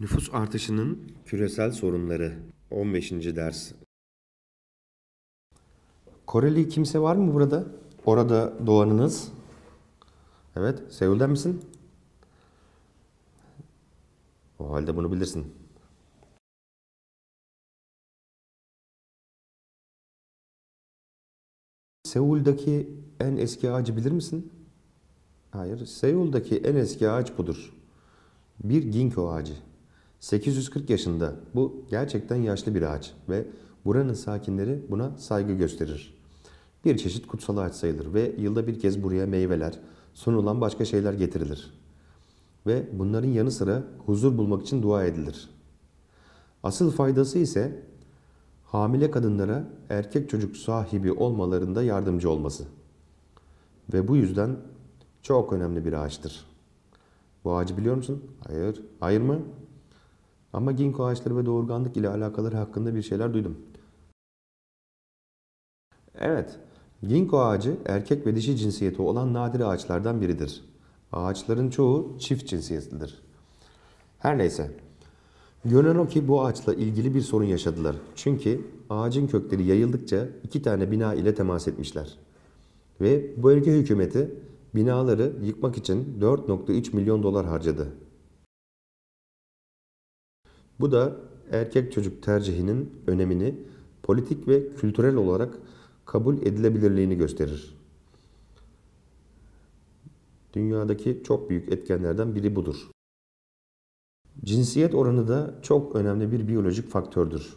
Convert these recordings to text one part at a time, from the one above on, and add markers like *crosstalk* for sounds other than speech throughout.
Nüfus artışının küresel sorunları 15. ders. Koreli kimse var mı burada? Orada doğanınız. Evet, Seul'den misin? O halde bunu bilirsin. Seul'daki en eski ağacı bilir misin? Hayır, Seul'daki en eski ağaç budur. Bir ginkgo ağacı. 840 yaşında. Bu gerçekten yaşlı bir ağaç ve buranın sakinleri buna saygı gösterir. Bir çeşit kutsal ağaç sayılır ve yılda bir kez buraya meyveler, sunulan başka şeyler getirilir. Ve bunların yanı sıra huzur bulmak için dua edilir. Asıl faydası ise hamile kadınlara erkek çocuk sahibi olmalarında yardımcı olması. Ve bu yüzden çok önemli bir ağaçtır. Bu ağacı biliyor musun? Hayır. Hayır mı? Ama ginkgo ağaçları ve doğurganlık ile alakaları hakkında bir şeyler duydum. Evet, ginkgo ağacı erkek ve dişi cinsiyeti olan nadir ağaçlardan biridir. Ağaçların çoğu çift cinsiyetlidir. Her neyse, görünen o ki bu ağaçla ilgili bir sorun yaşadılar. Çünkü ağacın kökleri yayıldıkça iki tane bina ile temas etmişler. Ve bölge hükümeti binaları yıkmak için 4.3 milyon dolar harcadı. Bu da erkek çocuk tercihinin önemini politik ve kültürel olarak kabul edilebilirliğini gösterir. Dünyadaki çok büyük etkenlerden biri budur. Cinsiyet oranı da çok önemli bir biyolojik faktördür.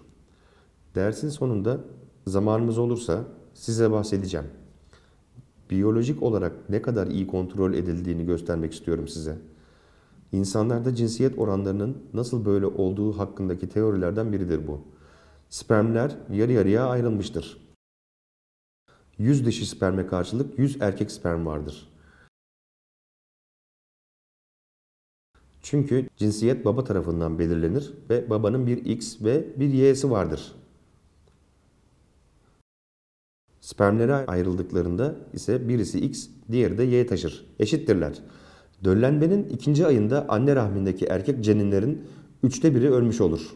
Dersin sonunda zamanımız olursa size bahsedeceğim. Biyolojik olarak ne kadar iyi kontrol edildiğini göstermek istiyorum size. İnsanlarda cinsiyet oranlarının nasıl böyle olduğu hakkındaki teorilerden biridir bu. Spermler yarı yarıya ayrılmıştır. 100 dişi sperme karşılık 100 erkek sperm vardır. Çünkü cinsiyet baba tarafından belirlenir ve babanın bir X ve bir Y'si vardır. Spermlere ayrıldıklarında ise birisi X, diğeri de Y taşır. Eşittirler. Döllenmenin ikinci ayında anne rahmindeki erkek ceninlerin üçte biri ölmüş olur.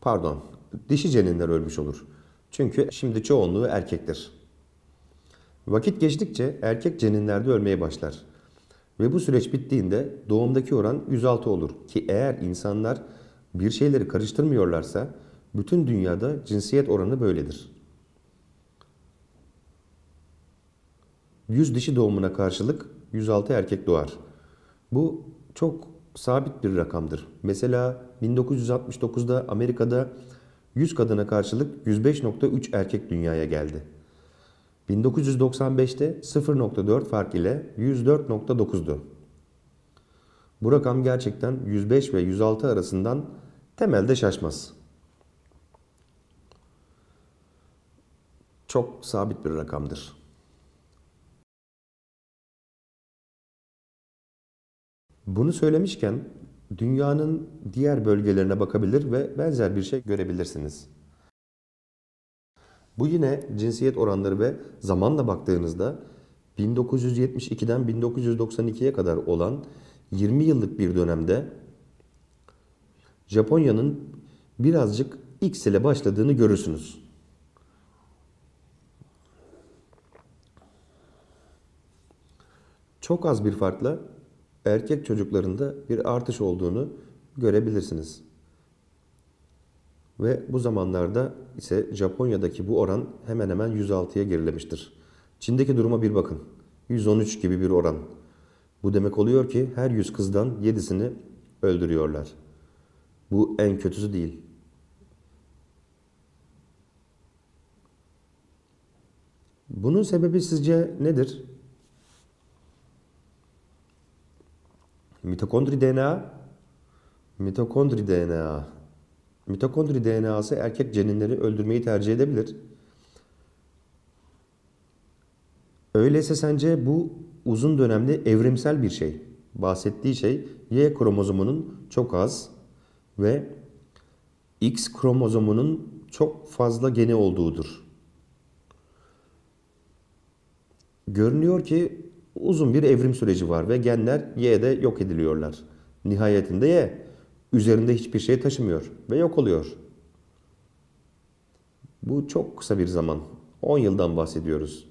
Pardon, dişi ceninler ölmüş olur. Çünkü şimdi çoğunluğu erkektir. Vakit geçtikçe erkek ceninlerde ölmeye başlar. Ve bu süreç bittiğinde doğumdaki oran 106 olur. Ki eğer insanlar bir şeyleri karıştırmıyorlarsa bütün dünyada cinsiyet oranı böyledir. 100 dişi doğumuna karşılık 106 erkek doğar. Bu çok sabit bir rakamdır. Mesela 1969'da Amerika'da 100 kadına karşılık 105.3 erkek dünyaya geldi. 1995'te 0.4 fark ile 104.9'du. Bu rakam gerçekten 105 ve 106 arasından temelde şaşmaz. Çok sabit bir rakamdır. Bunu söylemişken dünyanın diğer bölgelerine bakabilir ve benzer bir şey görebilirsiniz. Bu yine cinsiyet oranları ve zamanla baktığınızda 1972'den 1992'ye kadar olan 20 yıllık bir dönemde Japonya'nın birazcık X ile başladığını görürsünüz. Çok az bir farkla erkek çocuklarında bir artış olduğunu görebilirsiniz. Ve bu zamanlarda ise Japonya'daki bu oran hemen hemen 106'ya gerilemiştir. Çin'deki duruma bir bakın. 113 gibi bir oran. Bu demek oluyor ki her 100 kızdan 7'sini öldürüyorlar. Bu en kötüsü değil. Bunun sebebi sizce nedir? Mitokondri DNA Mitokondri DNA Mitokondri DNA'sı erkek ceninleri öldürmeyi tercih edebilir. Öyleyse sence bu uzun dönemli evrimsel bir şey. Bahsettiği şey Y kromozomunun çok az ve X kromozomunun çok fazla geni olduğudur. Görünüyor ki uzun bir evrim süreci var ve genler Y'de yok ediliyorlar. Nihayetinde Y üzerinde hiçbir şey taşımıyor ve yok oluyor. Bu çok kısa bir zaman. 10 yıldan bahsediyoruz.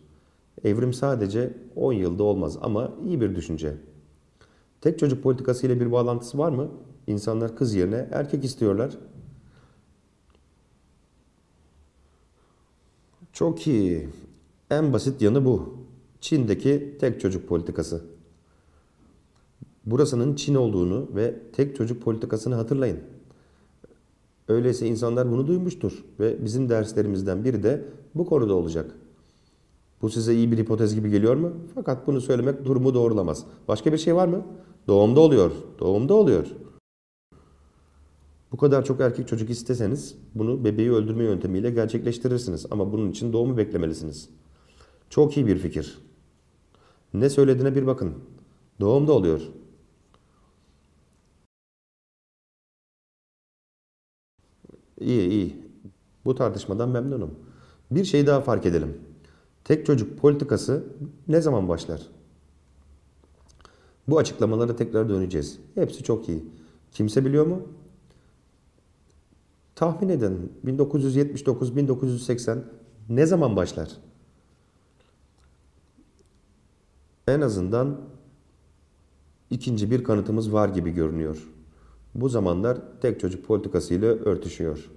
Evrim sadece 10 yılda olmaz ama iyi bir düşünce. Tek çocuk politikası ile bir bağlantısı var mı? İnsanlar kız yerine erkek istiyorlar. Çok iyi. En basit yanı bu. Çin'deki tek çocuk politikası. Burasının Çin olduğunu ve tek çocuk politikasını hatırlayın. Öyleyse insanlar bunu duymuştur ve bizim derslerimizden biri de bu konuda olacak. Bu size iyi bir hipotez gibi geliyor mu? Fakat bunu söylemek durumu doğrulamaz. Başka bir şey var mı? Doğumda oluyor. Doğumda oluyor. Bu kadar çok erkek çocuk isteseniz bunu bebeği öldürme yöntemiyle gerçekleştirirsiniz. Ama bunun için doğumu beklemelisiniz. Çok iyi bir fikir. Ne söylediğine bir bakın. Doğumda oluyor. İyi iyi. Bu tartışmadan memnunum. Bir şey daha fark edelim. Tek çocuk politikası ne zaman başlar? Bu açıklamalara tekrar döneceğiz. Hepsi çok iyi. Kimse biliyor mu? Tahmin edin 1979-1980 ne zaman başlar? En azından ikinci bir kanıtımız var gibi görünüyor. Bu zamanlar tek çocuk politikası ile örtüşüyor.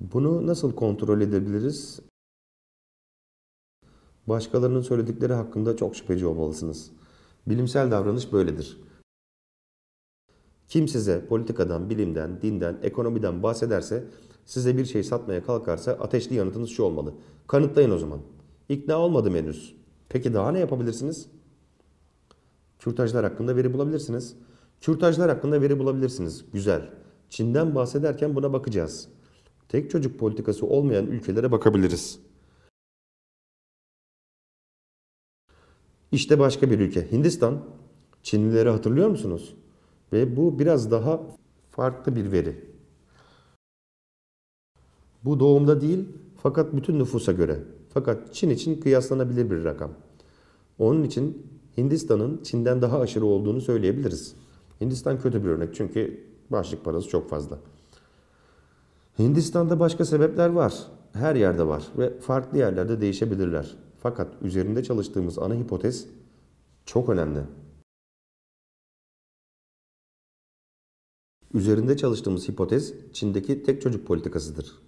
Bunu nasıl kontrol edebiliriz? Başkalarının söyledikleri hakkında çok şüpheci olmalısınız. Bilimsel davranış böyledir. Kim size politikadan, bilimden, dinden, ekonomiden bahsederse, size bir şey satmaya kalkarsa ateşli yanıtınız şu olmalı. Kanıtlayın o zaman. İkna olmadım henüz. Peki daha ne yapabilirsiniz? Kürtajlar hakkında veri bulabilirsiniz. Kürtajlar hakkında veri bulabilirsiniz. Güzel. Çin'den bahsederken buna bakacağız. Tek çocuk politikası olmayan ülkelere bakabiliriz. İşte başka bir ülke. Hindistan. Çinlileri hatırlıyor musunuz? Ve bu biraz daha farklı bir veri. Bu doğumda değil fakat bütün nüfusa göre. Fakat Çin için kıyaslanabilir bir rakam. Onun için Hindistan'ın Çin'den daha aşırı olduğunu söyleyebiliriz. Hindistan kötü bir örnek çünkü başlık parası çok fazla. Hindistan'da başka sebepler var. Her yerde var ve farklı yerlerde değişebilirler. Fakat üzerinde çalıştığımız ana hipotez çok önemli. Üzerinde çalıştığımız hipotez Çin'deki tek çocuk politikasıdır.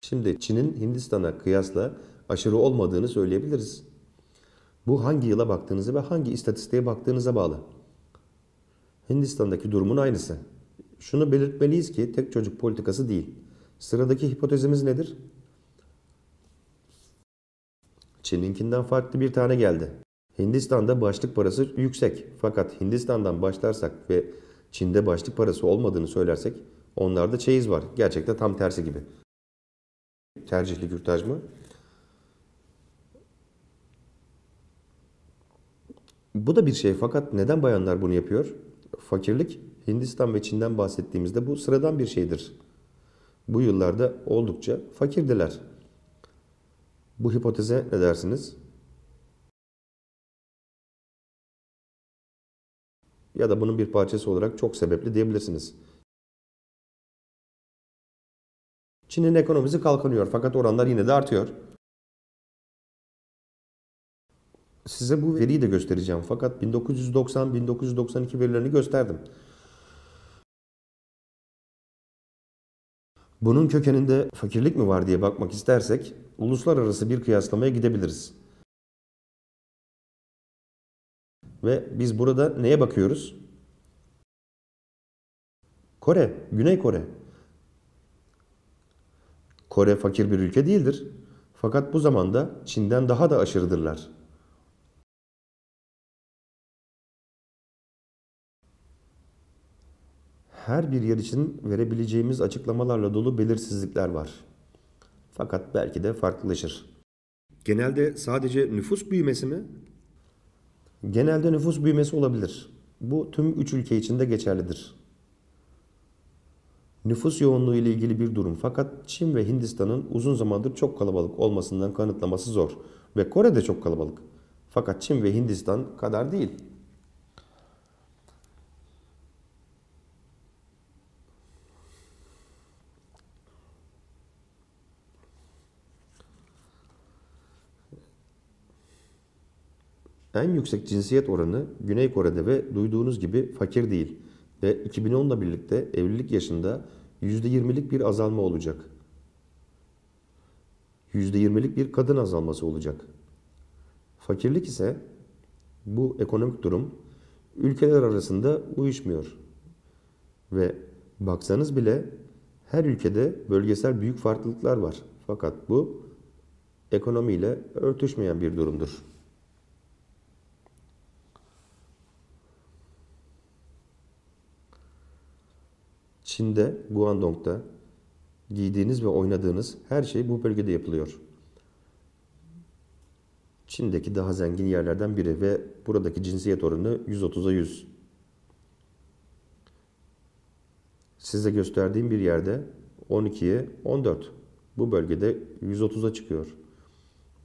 Şimdi Çin'in Hindistan'a kıyasla aşırı olmadığını söyleyebiliriz. Bu hangi yıla baktığınızı ve hangi istatistiğe baktığınıza bağlı. Hindistan'daki durumun aynısı. Şunu belirtmeliyiz ki tek çocuk politikası değil. Sıradaki hipotezimiz nedir? Çin'inkinden farklı bir tane geldi. Hindistan'da başlık parası yüksek. Fakat Hindistan'dan başlarsak ve Çin'de başlık parası olmadığını söylersek onlarda çeyiz var. Gerçekten tam tersi gibi. Tercihli kürtaj mı? Bu da bir şey fakat neden bayanlar bunu yapıyor? Fakirlik Hindistan ve Çin'den bahsettiğimizde bu sıradan bir şeydir. Bu yıllarda oldukça fakirdiler. Bu hipoteze ne dersiniz? Ya da bunun bir parçası olarak çok sebepli diyebilirsiniz. Çin'in ekonomisi kalkınıyor fakat oranlar yine de artıyor. Size bu veriyi de göstereceğim fakat 1990-1992 verilerini gösterdim. Bunun kökeninde fakirlik mi var diye bakmak istersek uluslararası bir kıyaslamaya gidebiliriz. Ve biz burada neye bakıyoruz? Kore, Güney Kore. Kore fakir bir ülke değildir. Fakat bu zamanda Çin'den daha da aşırıdırlar. Her bir yer için verebileceğimiz açıklamalarla dolu belirsizlikler var. Fakat belki de farklılaşır. Genelde sadece nüfus büyümesi mi? Genelde nüfus büyümesi olabilir. Bu tüm üç ülke için de geçerlidir. Nüfus yoğunluğu ile ilgili bir durum fakat Çin ve Hindistan'ın uzun zamandır çok kalabalık olmasından kanıtlaması zor ve Kore de çok kalabalık. Fakat Çin ve Hindistan kadar değil. En yüksek cinsiyet oranı Güney Kore'de ve duyduğunuz gibi fakir değil. Ve 2010'la birlikte evlilik yaşında %20'lik bir azalma olacak. %20'lik bir kadın azalması olacak. Fakirlik ise bu ekonomik durum ülkeler arasında uyuşmuyor. Ve baksanız bile her ülkede bölgesel büyük farklılıklar var. Fakat bu ekonomiyle örtüşmeyen bir durumdur. Çin'de, Guangdong'da giydiğiniz ve oynadığınız her şey bu bölgede yapılıyor. Çin'deki daha zengin yerlerden biri ve buradaki cinsiyet oranı 130'a 100. Size gösterdiğim bir yerde 12'ye 14. Bu bölgede 130'a çıkıyor.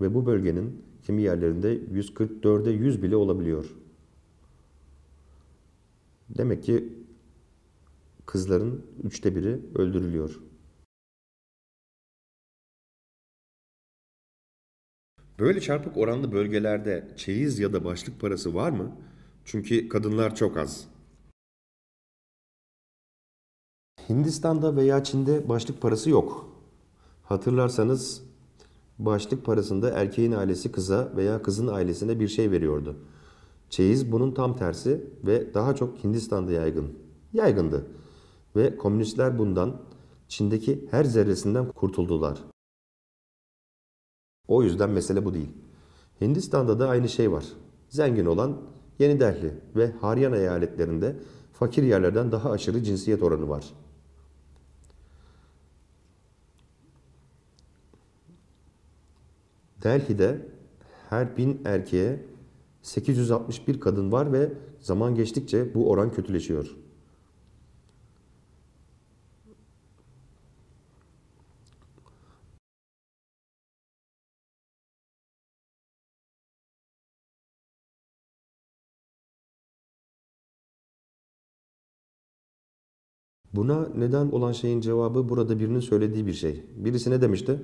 Ve bu bölgenin kimi yerlerinde 144'e 100 bile olabiliyor. Demek ki kızların üçte biri öldürülüyor. Böyle çarpık oranlı bölgelerde çeyiz ya da başlık parası var mı? Çünkü kadınlar çok az. Hindistan'da veya Çin'de başlık parası yok. Hatırlarsanız başlık parasında erkeğin ailesi kıza veya kızın ailesine bir şey veriyordu. Çeyiz bunun tam tersi ve daha çok Hindistan'da yaygın. Yaygındı. Ve komünistler bundan Çin'deki her zerresinden kurtuldular. O yüzden mesele bu değil. Hindistan'da da aynı şey var. Zengin olan Yeni Delhi ve Haryana eyaletlerinde fakir yerlerden daha aşırı cinsiyet oranı var. Delhi'de her bin erkeğe 861 kadın var ve zaman geçtikçe bu oran kötüleşiyor. Buna neden olan şeyin cevabı burada birinin söylediği bir şey. Birisi ne demişti?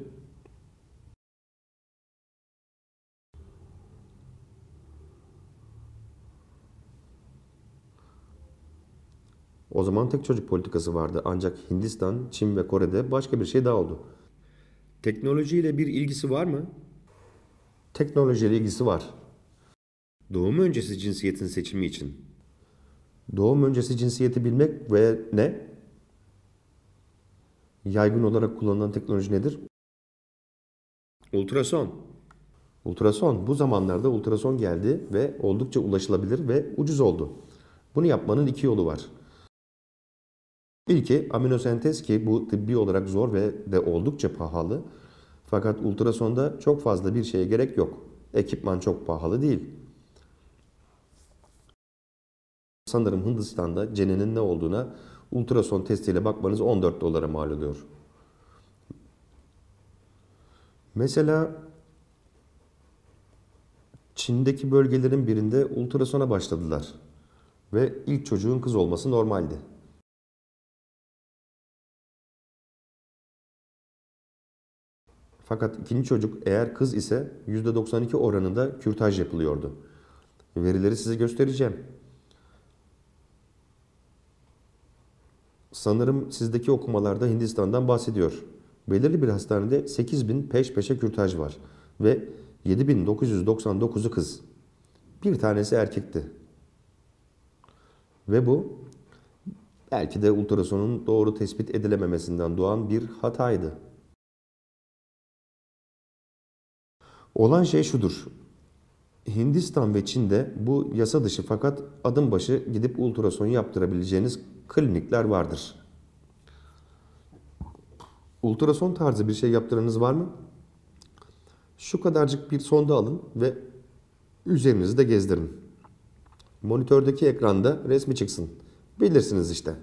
O zaman tek çocuk politikası vardı. Ancak Hindistan, Çin ve Kore'de başka bir şey daha oldu. Teknolojiyle bir ilgisi var mı? Teknolojiyle ilgisi var. Doğum öncesi cinsiyetin seçimi için. Doğum öncesi cinsiyeti bilmek ve ne? Yaygın olarak kullanılan teknoloji nedir? Ultrason. Ultrason. Bu zamanlarda ultrason geldi ve oldukça ulaşılabilir ve ucuz oldu. Bunu yapmanın iki yolu var. İlki aminosentez ki bu tıbbi olarak zor ve de oldukça pahalı. Fakat ultrasonda çok fazla bir şeye gerek yok. Ekipman çok pahalı değil. Sanırım Hindistan'da cenenin ne olduğuna ultrason testiyle bakmanız 14 dolara mal oluyor. Mesela Çin'deki bölgelerin birinde ultrasona başladılar ve ilk çocuğun kız olması normaldi. Fakat ikinci çocuk eğer kız ise %92 oranında kürtaj yapılıyordu. Verileri size göstereceğim. Sanırım sizdeki okumalarda Hindistan'dan bahsediyor. Belirli bir hastanede 8000 peş peşe kürtaj var ve 7999'u kız. Bir tanesi erkekti. Ve bu belki de ultrasonun doğru tespit edilememesinden doğan bir hataydı. Olan şey şudur. Hindistan ve Çin'de bu yasa dışı fakat adım başı gidip ultrason yaptırabileceğiniz klinikler vardır. Ultrason tarzı bir şey yaptıranız var mı? Şu kadarcık bir sonda alın ve üzerinizi de gezdirin. Monitördeki ekranda resmi çıksın. Bilirsiniz işte.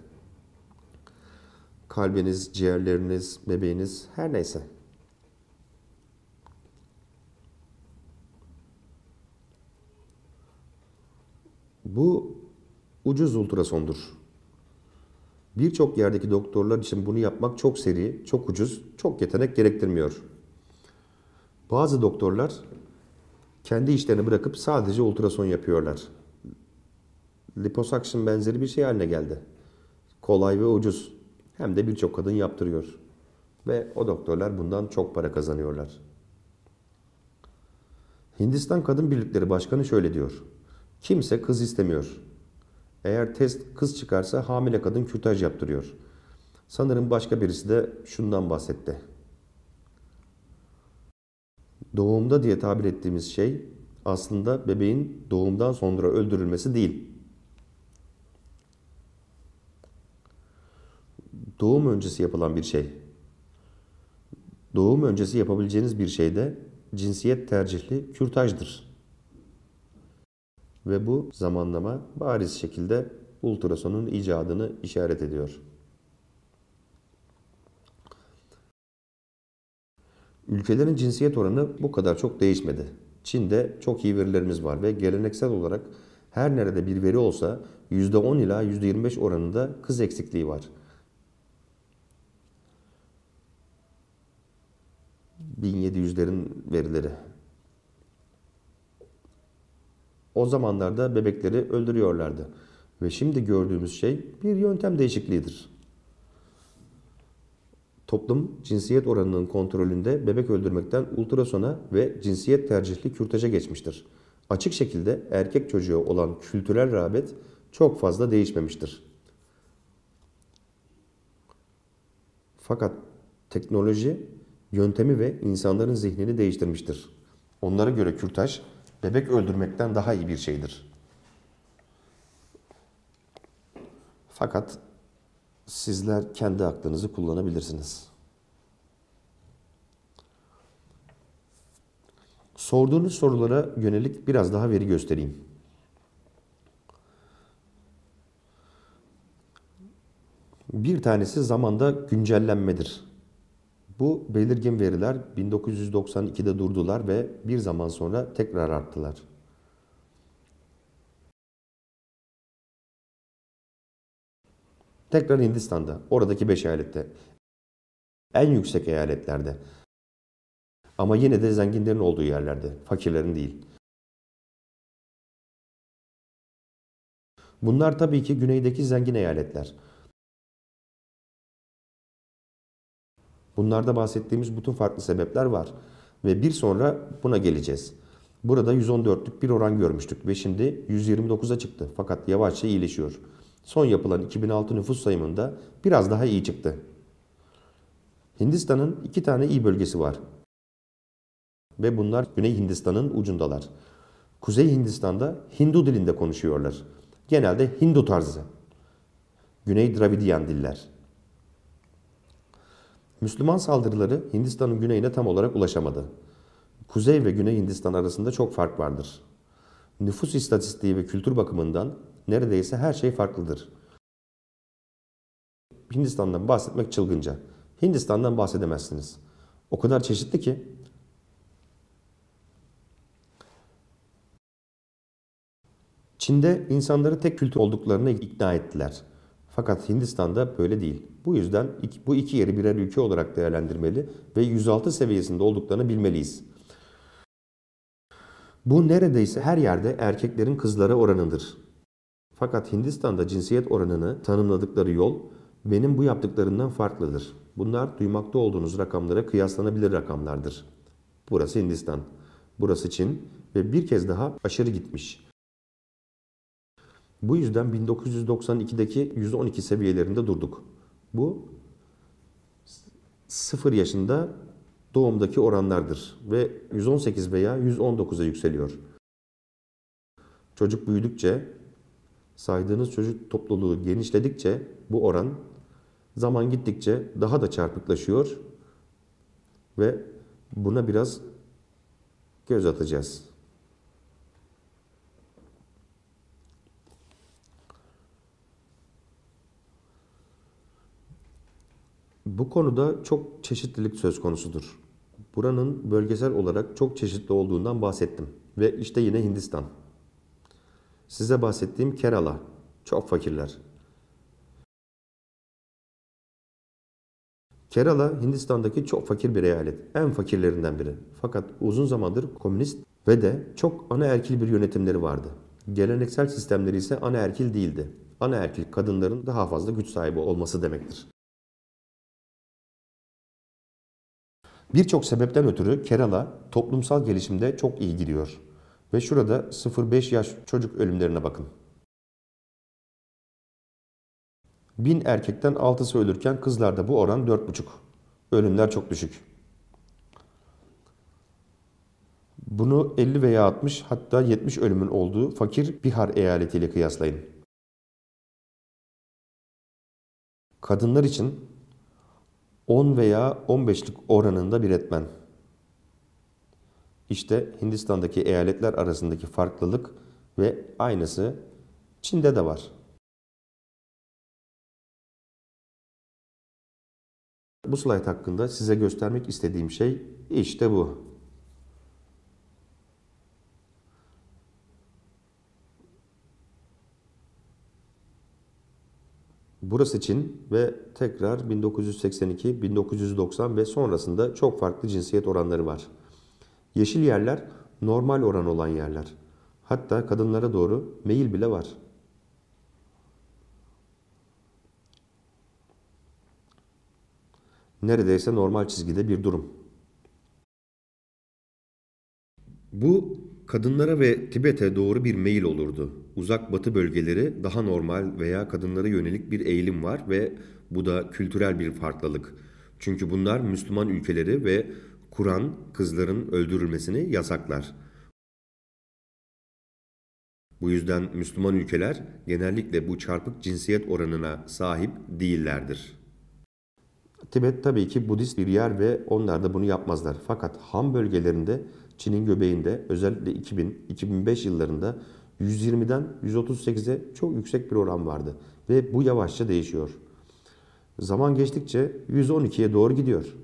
kalbiniz, ciğerleriniz, bebeğiniz her neyse. Bu ucuz ultrasondur. Birçok yerdeki doktorlar için bunu yapmak çok seri, çok ucuz, çok yetenek gerektirmiyor. Bazı doktorlar kendi işlerini bırakıp sadece ultrason yapıyorlar. Liposuction benzeri bir şey haline geldi. Kolay ve ucuz. Hem de birçok kadın yaptırıyor. Ve o doktorlar bundan çok para kazanıyorlar. Hindistan Kadın Birlikleri Başkanı şöyle diyor. Kimse kız istemiyor. Eğer test kız çıkarsa hamile kadın kürtaj yaptırıyor. Sanırım başka birisi de şundan bahsetti. Doğumda diye tabir ettiğimiz şey aslında bebeğin doğumdan sonra öldürülmesi değil. Doğum öncesi yapılan bir şey. Doğum öncesi yapabileceğiniz bir şey de cinsiyet tercihli kürtajdır. Ve bu zamanlama bariz şekilde ultrasonun icadını işaret ediyor. Ülkelerin cinsiyet oranı bu kadar çok değişmedi. Çin'de çok iyi verilerimiz var ve geleneksel olarak her nerede bir veri olsa %10 ila %25 oranında kız eksikliği var. 1700'lerin verileri. O zamanlarda bebekleri öldürüyorlardı. Ve şimdi gördüğümüz şey bir yöntem değişikliğidir. Toplum cinsiyet oranının kontrolünde bebek öldürmekten ultrasona ve cinsiyet tercihli kürtaja geçmiştir. Açık şekilde erkek çocuğu olan kültürel rağbet çok fazla değişmemiştir. Fakat teknoloji yöntemi ve insanların zihnini değiştirmiştir. Onlara göre kürtaj bebek öldürmekten daha iyi bir şeydir. Fakat sizler kendi aklınızı kullanabilirsiniz. Sorduğunuz sorulara yönelik biraz daha veri göstereyim. Bir tanesi zamanda güncellenmedir. Bu belirgin veriler 1992'de durdular ve bir zaman sonra tekrar arttılar. Tekrar Hindistan'da, oradaki 5 eyalette. En yüksek eyaletlerde. Ama yine de zenginlerin olduğu yerlerde, fakirlerin değil. Bunlar tabii ki güneydeki zengin eyaletler. Bunlarda bahsettiğimiz bütün farklı sebepler var. Ve bir sonra buna geleceğiz. Burada 114'lük bir oran görmüştük ve şimdi 129'a çıktı. Fakat yavaşça iyileşiyor. Son yapılan 2006 nüfus sayımında biraz daha iyi çıktı. Hindistan'ın iki tane iyi bölgesi var. Ve bunlar Güney Hindistan'ın ucundalar. Kuzey Hindistan'da Hindu dilinde konuşuyorlar. Genelde Hindu tarzı. Güney Dravidian diller. Müslüman saldırıları Hindistan'ın güneyine tam olarak ulaşamadı. Kuzey ve Güney Hindistan arasında çok fark vardır. Nüfus istatistiği ve kültür bakımından neredeyse her şey farklıdır. Hindistan'dan bahsetmek çılgınca. Hindistan'dan bahsedemezsiniz. O kadar çeşitli ki. Çin'de insanları tek kültür olduklarını ikna ettiler. Fakat Hindistan'da böyle değil. Bu yüzden bu iki yeri birer ülke olarak değerlendirmeli ve 106 seviyesinde olduklarını bilmeliyiz. Bu neredeyse her yerde erkeklerin kızlara oranıdır. Fakat Hindistan'da cinsiyet oranını tanımladıkları yol benim bu yaptıklarından farklıdır. Bunlar duymakta olduğunuz rakamlara kıyaslanabilir rakamlardır. Burası Hindistan, burası Çin ve bir kez daha aşırı gitmiş. Bu yüzden 1992'deki 112 seviyelerinde durduk. Bu 0 yaşında doğumdaki oranlardır ve 118 veya 119'a yükseliyor. Çocuk büyüdükçe, saydığınız çocuk topluluğu genişledikçe bu oran zaman gittikçe daha da çarpıklaşıyor ve buna biraz göz atacağız. Bu konuda çok çeşitlilik söz konusudur. Buranın bölgesel olarak çok çeşitli olduğundan bahsettim. Ve işte yine Hindistan. Size bahsettiğim Kerala. Çok fakirler. Kerala Hindistan'daki çok fakir bir eyalet. En fakirlerinden biri. Fakat uzun zamandır komünist ve de çok anaerkil bir yönetimleri vardı. Geleneksel sistemleri ise anaerkil değildi. Anaerkil kadınların daha fazla güç sahibi olması demektir. Birçok sebepten ötürü Kerala toplumsal gelişimde çok iyi gidiyor. Ve şurada 0-5 yaş çocuk ölümlerine bakın. Bin erkekten 6'sı ölürken kızlarda bu oran 4,5. Ölümler çok düşük. Bunu 50 veya 60 hatta 70 ölümün olduğu fakir Bihar eyaletiyle kıyaslayın. Kadınlar için 10 veya 15'lik oranında bir etmen. İşte Hindistan'daki eyaletler arasındaki farklılık ve aynısı Çin'de de var. Bu slide hakkında size göstermek istediğim şey işte bu. Burası Çin ve tekrar 1982, 1990 ve sonrasında çok farklı cinsiyet oranları var. Yeşil yerler normal oran olan yerler. Hatta kadınlara doğru meyil bile var. Neredeyse normal çizgide bir durum. Bu kadınlara ve Tibet'e doğru bir meyil olurdu. Uzak batı bölgeleri daha normal veya kadınlara yönelik bir eğilim var ve bu da kültürel bir farklılık. Çünkü bunlar Müslüman ülkeleri ve Kur'an kızların öldürülmesini yasaklar. Bu yüzden Müslüman ülkeler genellikle bu çarpık cinsiyet oranına sahip değillerdir. Tibet tabii ki Budist bir yer ve onlar da bunu yapmazlar. Fakat Han bölgelerinde Çin'in göbeğinde özellikle 2000-2005 yıllarında 120'den 138'e çok yüksek bir oran vardı. Ve bu yavaşça değişiyor. Zaman geçtikçe 112'ye doğru gidiyor.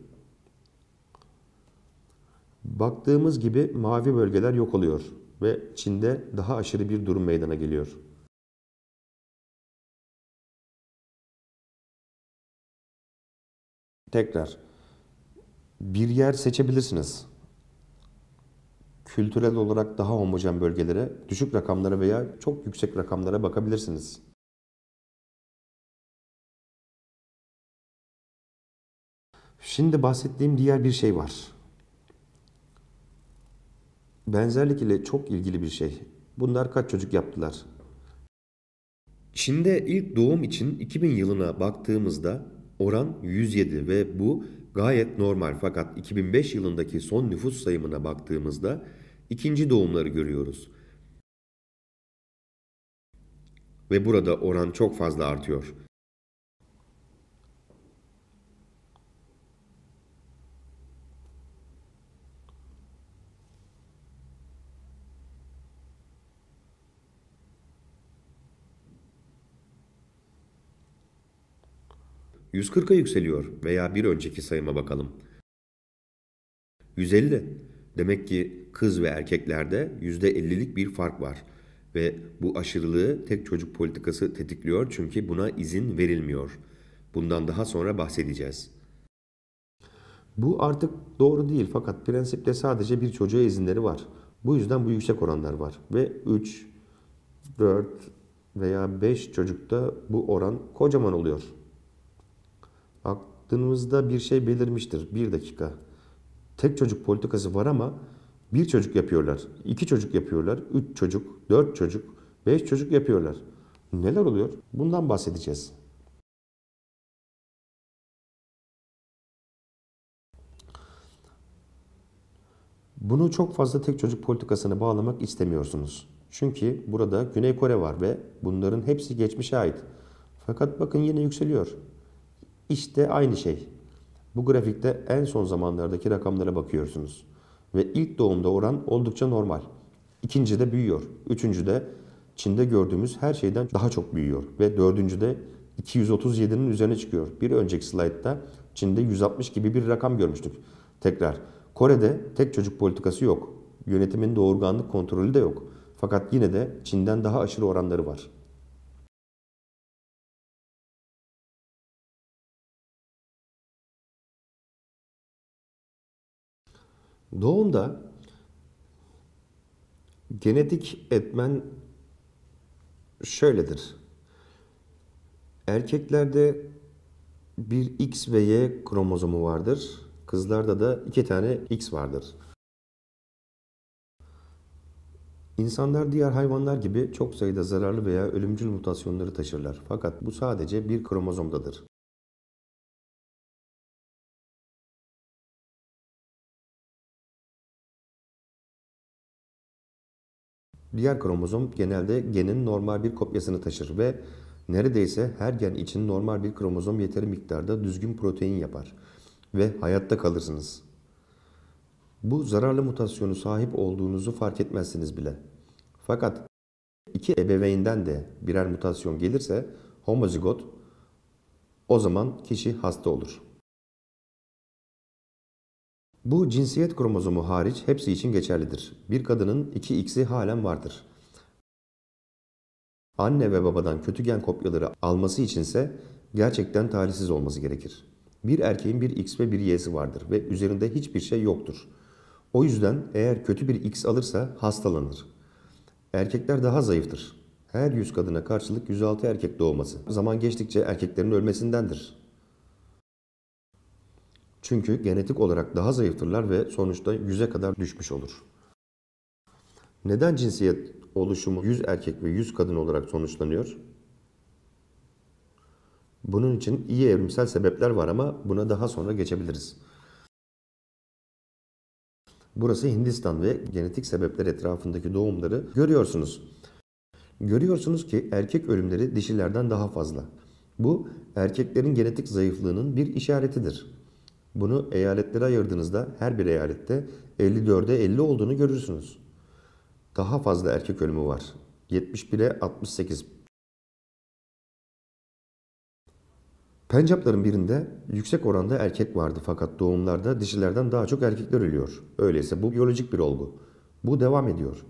Baktığımız gibi mavi bölgeler yok oluyor ve Çin'de daha aşırı bir durum meydana geliyor. Tekrar bir yer seçebilirsiniz. Kültürel olarak daha homojen bölgelere, düşük rakamlara veya çok yüksek rakamlara bakabilirsiniz. Şimdi bahsettiğim diğer bir şey var. Benzerlik ile çok ilgili bir şey. Bunlar kaç çocuk yaptılar? Çin'de ilk doğum için 2000 yılına baktığımızda oran 107 ve bu gayet normal fakat 2005 yılındaki son nüfus sayımına baktığımızda ikinci doğumları görüyoruz. Ve burada oran çok fazla artıyor. 140'a yükseliyor veya bir önceki sayıma bakalım. 150. Demek ki kız ve erkeklerde %50'lik bir fark var. Ve bu aşırılığı tek çocuk politikası tetikliyor çünkü buna izin verilmiyor. Bundan daha sonra bahsedeceğiz. Bu artık doğru değil fakat prensipte sadece bir çocuğa izinleri var. Bu yüzden bu yüksek oranlar var. Ve 3, 4 veya 5 çocukta bu oran kocaman oluyor. Aklınızda bir şey belirmiştir. Bir dakika. Tek çocuk politikası var ama bir çocuk yapıyorlar, iki çocuk yapıyorlar, üç çocuk, dört çocuk, beş çocuk yapıyorlar. Neler oluyor? Bundan bahsedeceğiz. Bunu çok fazla tek çocuk politikasına bağlamak istemiyorsunuz. Çünkü burada Güney Kore var ve bunların hepsi geçmişe ait. Fakat bakın yine yükseliyor. İşte aynı şey. Bu grafikte en son zamanlardaki rakamlara bakıyorsunuz. Ve ilk doğumda oran oldukça normal. İkinci de büyüyor. Üçüncü de Çin'de gördüğümüz her şeyden daha çok büyüyor. Ve dördüncü de 237'nin üzerine çıkıyor. Bir önceki slaytta Çin'de 160 gibi bir rakam görmüştük. Tekrar, Kore'de tek çocuk politikası yok. Yönetimin doğurganlık kontrolü de yok. Fakat yine de Çin'den daha aşırı oranları var. Doğumda genetik etmen şöyledir. Erkeklerde bir X ve Y kromozomu vardır. Kızlarda da iki tane X vardır. İnsanlar diğer hayvanlar gibi çok sayıda zararlı veya ölümcül mutasyonları taşırlar. Fakat bu sadece bir kromozomdadır. Diğer kromozom genelde genin normal bir kopyasını taşır ve neredeyse her gen için normal bir kromozom yeteri miktarda düzgün protein yapar ve hayatta kalırsınız. Bu zararlı mutasyonu sahip olduğunuzu fark etmezsiniz bile. Fakat iki ebeveynden de birer mutasyon gelirse homozigot o zaman kişi hasta olur. Bu cinsiyet kromozomu hariç hepsi için geçerlidir. Bir kadının 2x'i halen vardır. Anne ve babadan kötü gen kopyaları alması içinse gerçekten talihsiz olması gerekir. Bir erkeğin bir x ve bir y'si vardır ve üzerinde hiçbir şey yoktur. O yüzden eğer kötü bir x alırsa hastalanır. Erkekler daha zayıftır. Her 100 kadına karşılık 106 erkek doğması. Zaman geçtikçe erkeklerin ölmesindendir. Çünkü genetik olarak daha zayıftırlar ve sonuçta 100'e kadar düşmüş olur. Neden cinsiyet oluşumu 100 erkek ve 100 kadın olarak sonuçlanıyor? Bunun için iyi evrimsel sebepler var ama buna daha sonra geçebiliriz. Burası Hindistan ve genetik sebepler etrafındaki doğumları görüyorsunuz. Görüyorsunuz ki erkek ölümleri dişilerden daha fazla. Bu erkeklerin genetik zayıflığının bir işaretidir. Bunu eyaletlere ayırdığınızda her bir eyalette 54'e 50 olduğunu görürsünüz. Daha fazla erkek ölümü var. 71'e 68. Pencapların birinde yüksek oranda erkek vardı fakat doğumlarda dişilerden daha çok erkekler ölüyor. Öyleyse bu biyolojik bir olgu. Bu devam ediyor.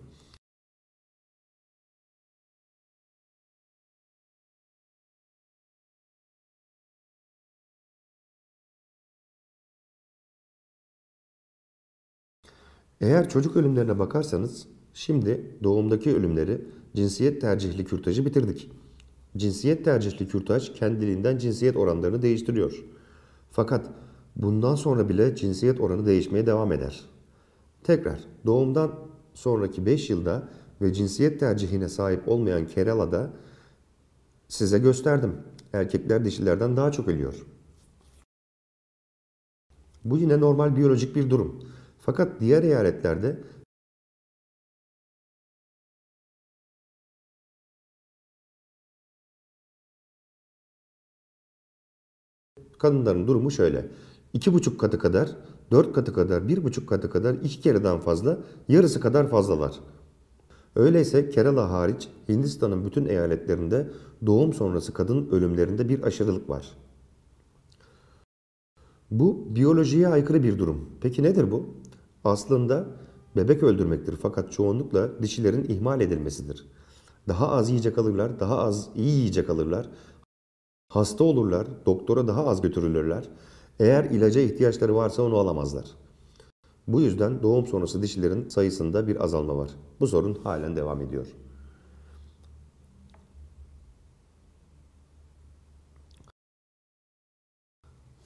Eğer çocuk ölümlerine bakarsanız şimdi doğumdaki ölümleri cinsiyet tercihli kürtajı bitirdik. Cinsiyet tercihli kürtaj kendiliğinden cinsiyet oranlarını değiştiriyor. Fakat bundan sonra bile cinsiyet oranı değişmeye devam eder. Tekrar doğumdan sonraki 5 yılda ve cinsiyet tercihine sahip olmayan Kerala'da size gösterdim. Erkekler dişilerden daha çok ölüyor. Bu yine normal biyolojik bir durum. Fakat diğer eyaletlerde kadınların durumu şöyle. İki buçuk katı kadar, dört katı kadar, bir buçuk katı kadar, iki kereden fazla, yarısı kadar fazlalar. Öyleyse Kerala hariç Hindistan'ın bütün eyaletlerinde doğum sonrası kadın ölümlerinde bir aşırılık var. Bu biyolojiye aykırı bir durum. Peki nedir bu? Aslında bebek öldürmektir fakat çoğunlukla dişilerin ihmal edilmesidir. Daha az yiyecek alırlar, daha az iyi yiyecek alırlar. Hasta olurlar, doktora daha az götürülürler. Eğer ilaca ihtiyaçları varsa onu alamazlar. Bu yüzden doğum sonrası dişilerin sayısında bir azalma var. Bu sorun halen devam ediyor.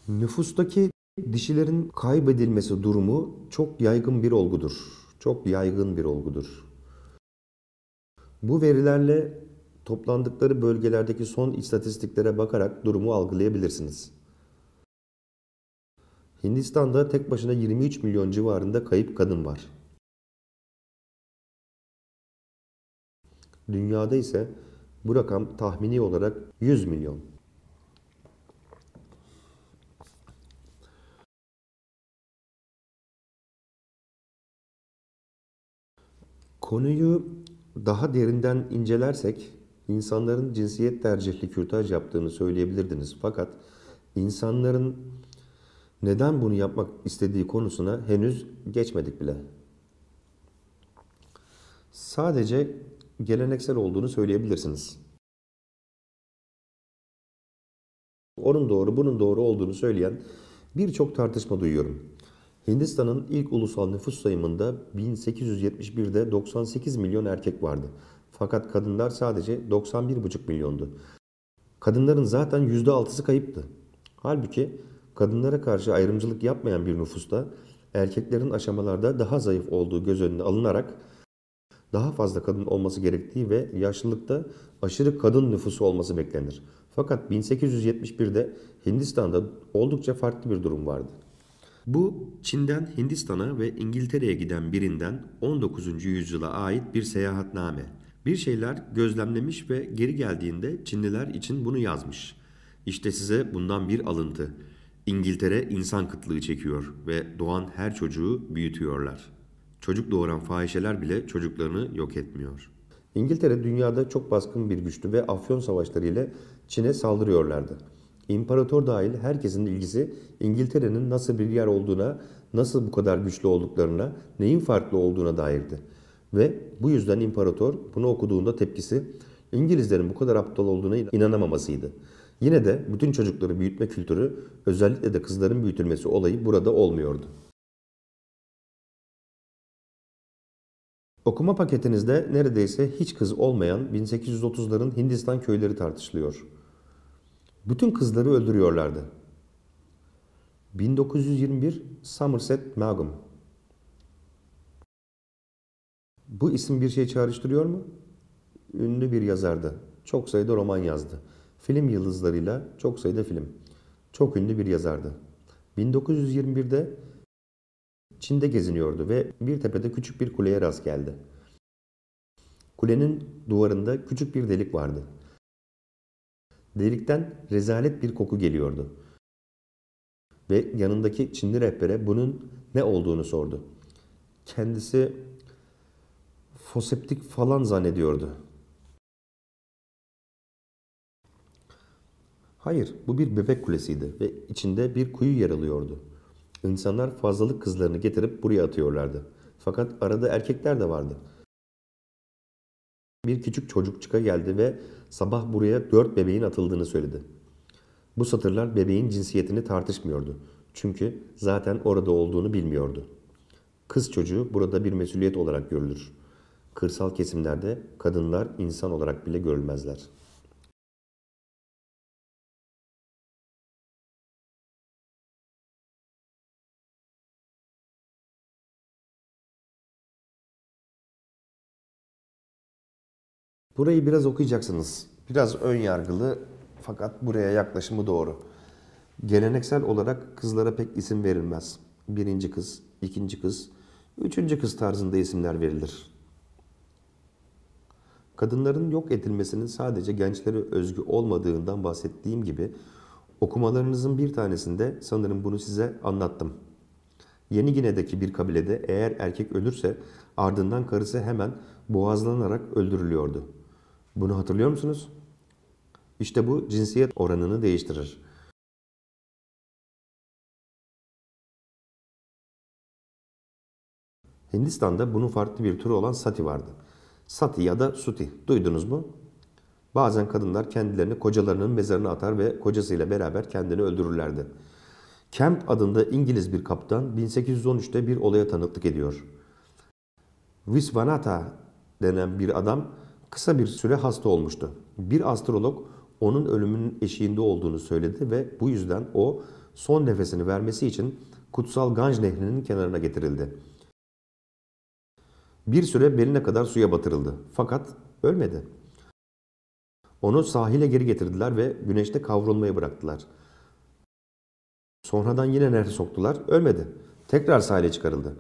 Nüfustaki dişilerin kaybedilmesi durumu çok yaygın bir olgudur. Çok yaygın bir olgudur. Bu verilerle toplandıkları bölgelerdeki son istatistiklere bakarak durumu algılayabilirsiniz. Hindistan'da tek başına 23 milyon civarında kayıp kadın var. Dünyada ise bu rakam tahmini olarak 100 milyon. Konuyu daha derinden incelersek insanların cinsiyet tercihli kürtaj yaptığını söyleyebilirdiniz. Fakat insanların Neden bunu yapmak istediği konusuna henüz geçmedik bile. Sadece geleneksel olduğunu söyleyebilirsiniz. Onun doğru, bunun doğru olduğunu söyleyen birçok tartışma duyuyorum. Hindistan'ın ilk ulusal nüfus sayımında 1871'de 98 milyon erkek vardı. Fakat kadınlar sadece 91,5 milyondu. Kadınların zaten %6'sı kayıptı. Halbuki kadınlara karşı ayrımcılık yapmayan bir nüfusta erkeklerin aşamalarda daha zayıf olduğu göz önüne alınarak daha fazla kadın olması gerektiği ve yaşlılıkta aşırı kadın nüfusu olması beklenir. Fakat 1871'de Hindistan'da oldukça farklı bir durum vardı. Bu Çin'den Hindistan'a ve İngiltere'ye giden birinden 19. yüzyıla ait bir seyahatname. Bir şeyler gözlemlemiş ve geri geldiğinde Çinliler için bunu yazmış. İşte size bundan bir alıntı. İngiltere insan kıtlığı çekiyor ve doğan her çocuğu büyütüyorlar. Çocuk doğuran fahişeler bile çocuklarını yok etmiyor. İngiltere dünyada çok baskın bir güçtü ve afyon savaşları ile Çin'e saldırıyorlardı. İmparator dahil herkesin ilgisi İngiltere'nin nasıl bir yer olduğuna, nasıl bu kadar güçlü olduklarına, neyin farklı olduğuna dairdi. Ve bu yüzden imparator bunu okuduğunda tepkisi İngilizlerin bu kadar aptal olduğuna inanamamasıydı. Yine de bütün çocukları büyütme kültürü, özellikle de kızların büyütülmesi olayı burada olmuyordu. Okuma paketinizde neredeyse hiç kız olmayan 1830'ların Hindistan köyleri tartışılıyor. Bütün kızları öldürüyorlardı. 1921 Somerset Maugham Bu isim bir şey çağrıştırıyor mu? Ünlü bir yazardı. Çok sayıda roman yazdı. Film yıldızlarıyla çok sayıda film. Çok ünlü bir yazardı. 1921'de Çin'de geziniyordu ve bir tepede küçük bir kuleye rast geldi. Kulenin duvarında küçük bir delik vardı. Delikten rezalet bir koku geliyordu. Ve yanındaki Çinli rehbere bunun ne olduğunu sordu. Kendisi foseptik falan zannediyordu. Hayır, bu bir bebek kulesiydi ve içinde bir kuyu yer alıyordu. İnsanlar fazlalık kızlarını getirip buraya atıyorlardı. Fakat arada erkekler de vardı. Bir küçük çocuk çıka geldi ve sabah buraya dört bebeğin atıldığını söyledi. Bu satırlar bebeğin cinsiyetini tartışmıyordu. Çünkü zaten orada olduğunu bilmiyordu. Kız çocuğu burada bir mesuliyet olarak görülür. Kırsal kesimlerde kadınlar insan olarak bile görülmezler.'' Burayı biraz okuyacaksınız. Biraz ön yargılı fakat buraya yaklaşımı doğru. Geleneksel olarak kızlara pek isim verilmez. Birinci kız, ikinci kız, üçüncü kız tarzında isimler verilir. Kadınların yok edilmesinin sadece gençlere özgü olmadığından bahsettiğim gibi okumalarınızın bir tanesinde sanırım bunu size anlattım. Yeni Gine'deki bir kabilede eğer erkek ölürse ardından karısı hemen boğazlanarak öldürülüyordu. Bunu hatırlıyor musunuz? İşte bu cinsiyet oranını değiştirir. Hindistan'da bunun farklı bir türü olan sati vardı. Sati ya da suti. Duydunuz mu? Bazen kadınlar kendilerini kocalarının mezarına atar ve kocasıyla beraber kendini öldürürlerdi. Kemp adında İngiliz bir kaptan 1813'te bir olaya tanıklık ediyor. Visvanatha denen bir adam kısa bir süre hasta olmuştu. Bir astrolog onun ölümünün eşiğinde olduğunu söyledi ve bu yüzden o son nefesini vermesi için kutsal Ganj nehrinin kenarına getirildi. Bir süre beline kadar suya batırıldı. Fakat ölmedi. Onu sahile geri getirdiler ve güneşte kavrulmaya bıraktılar. Sonradan yine nehre soktular. Ölmedi. Tekrar sahile çıkarıldı.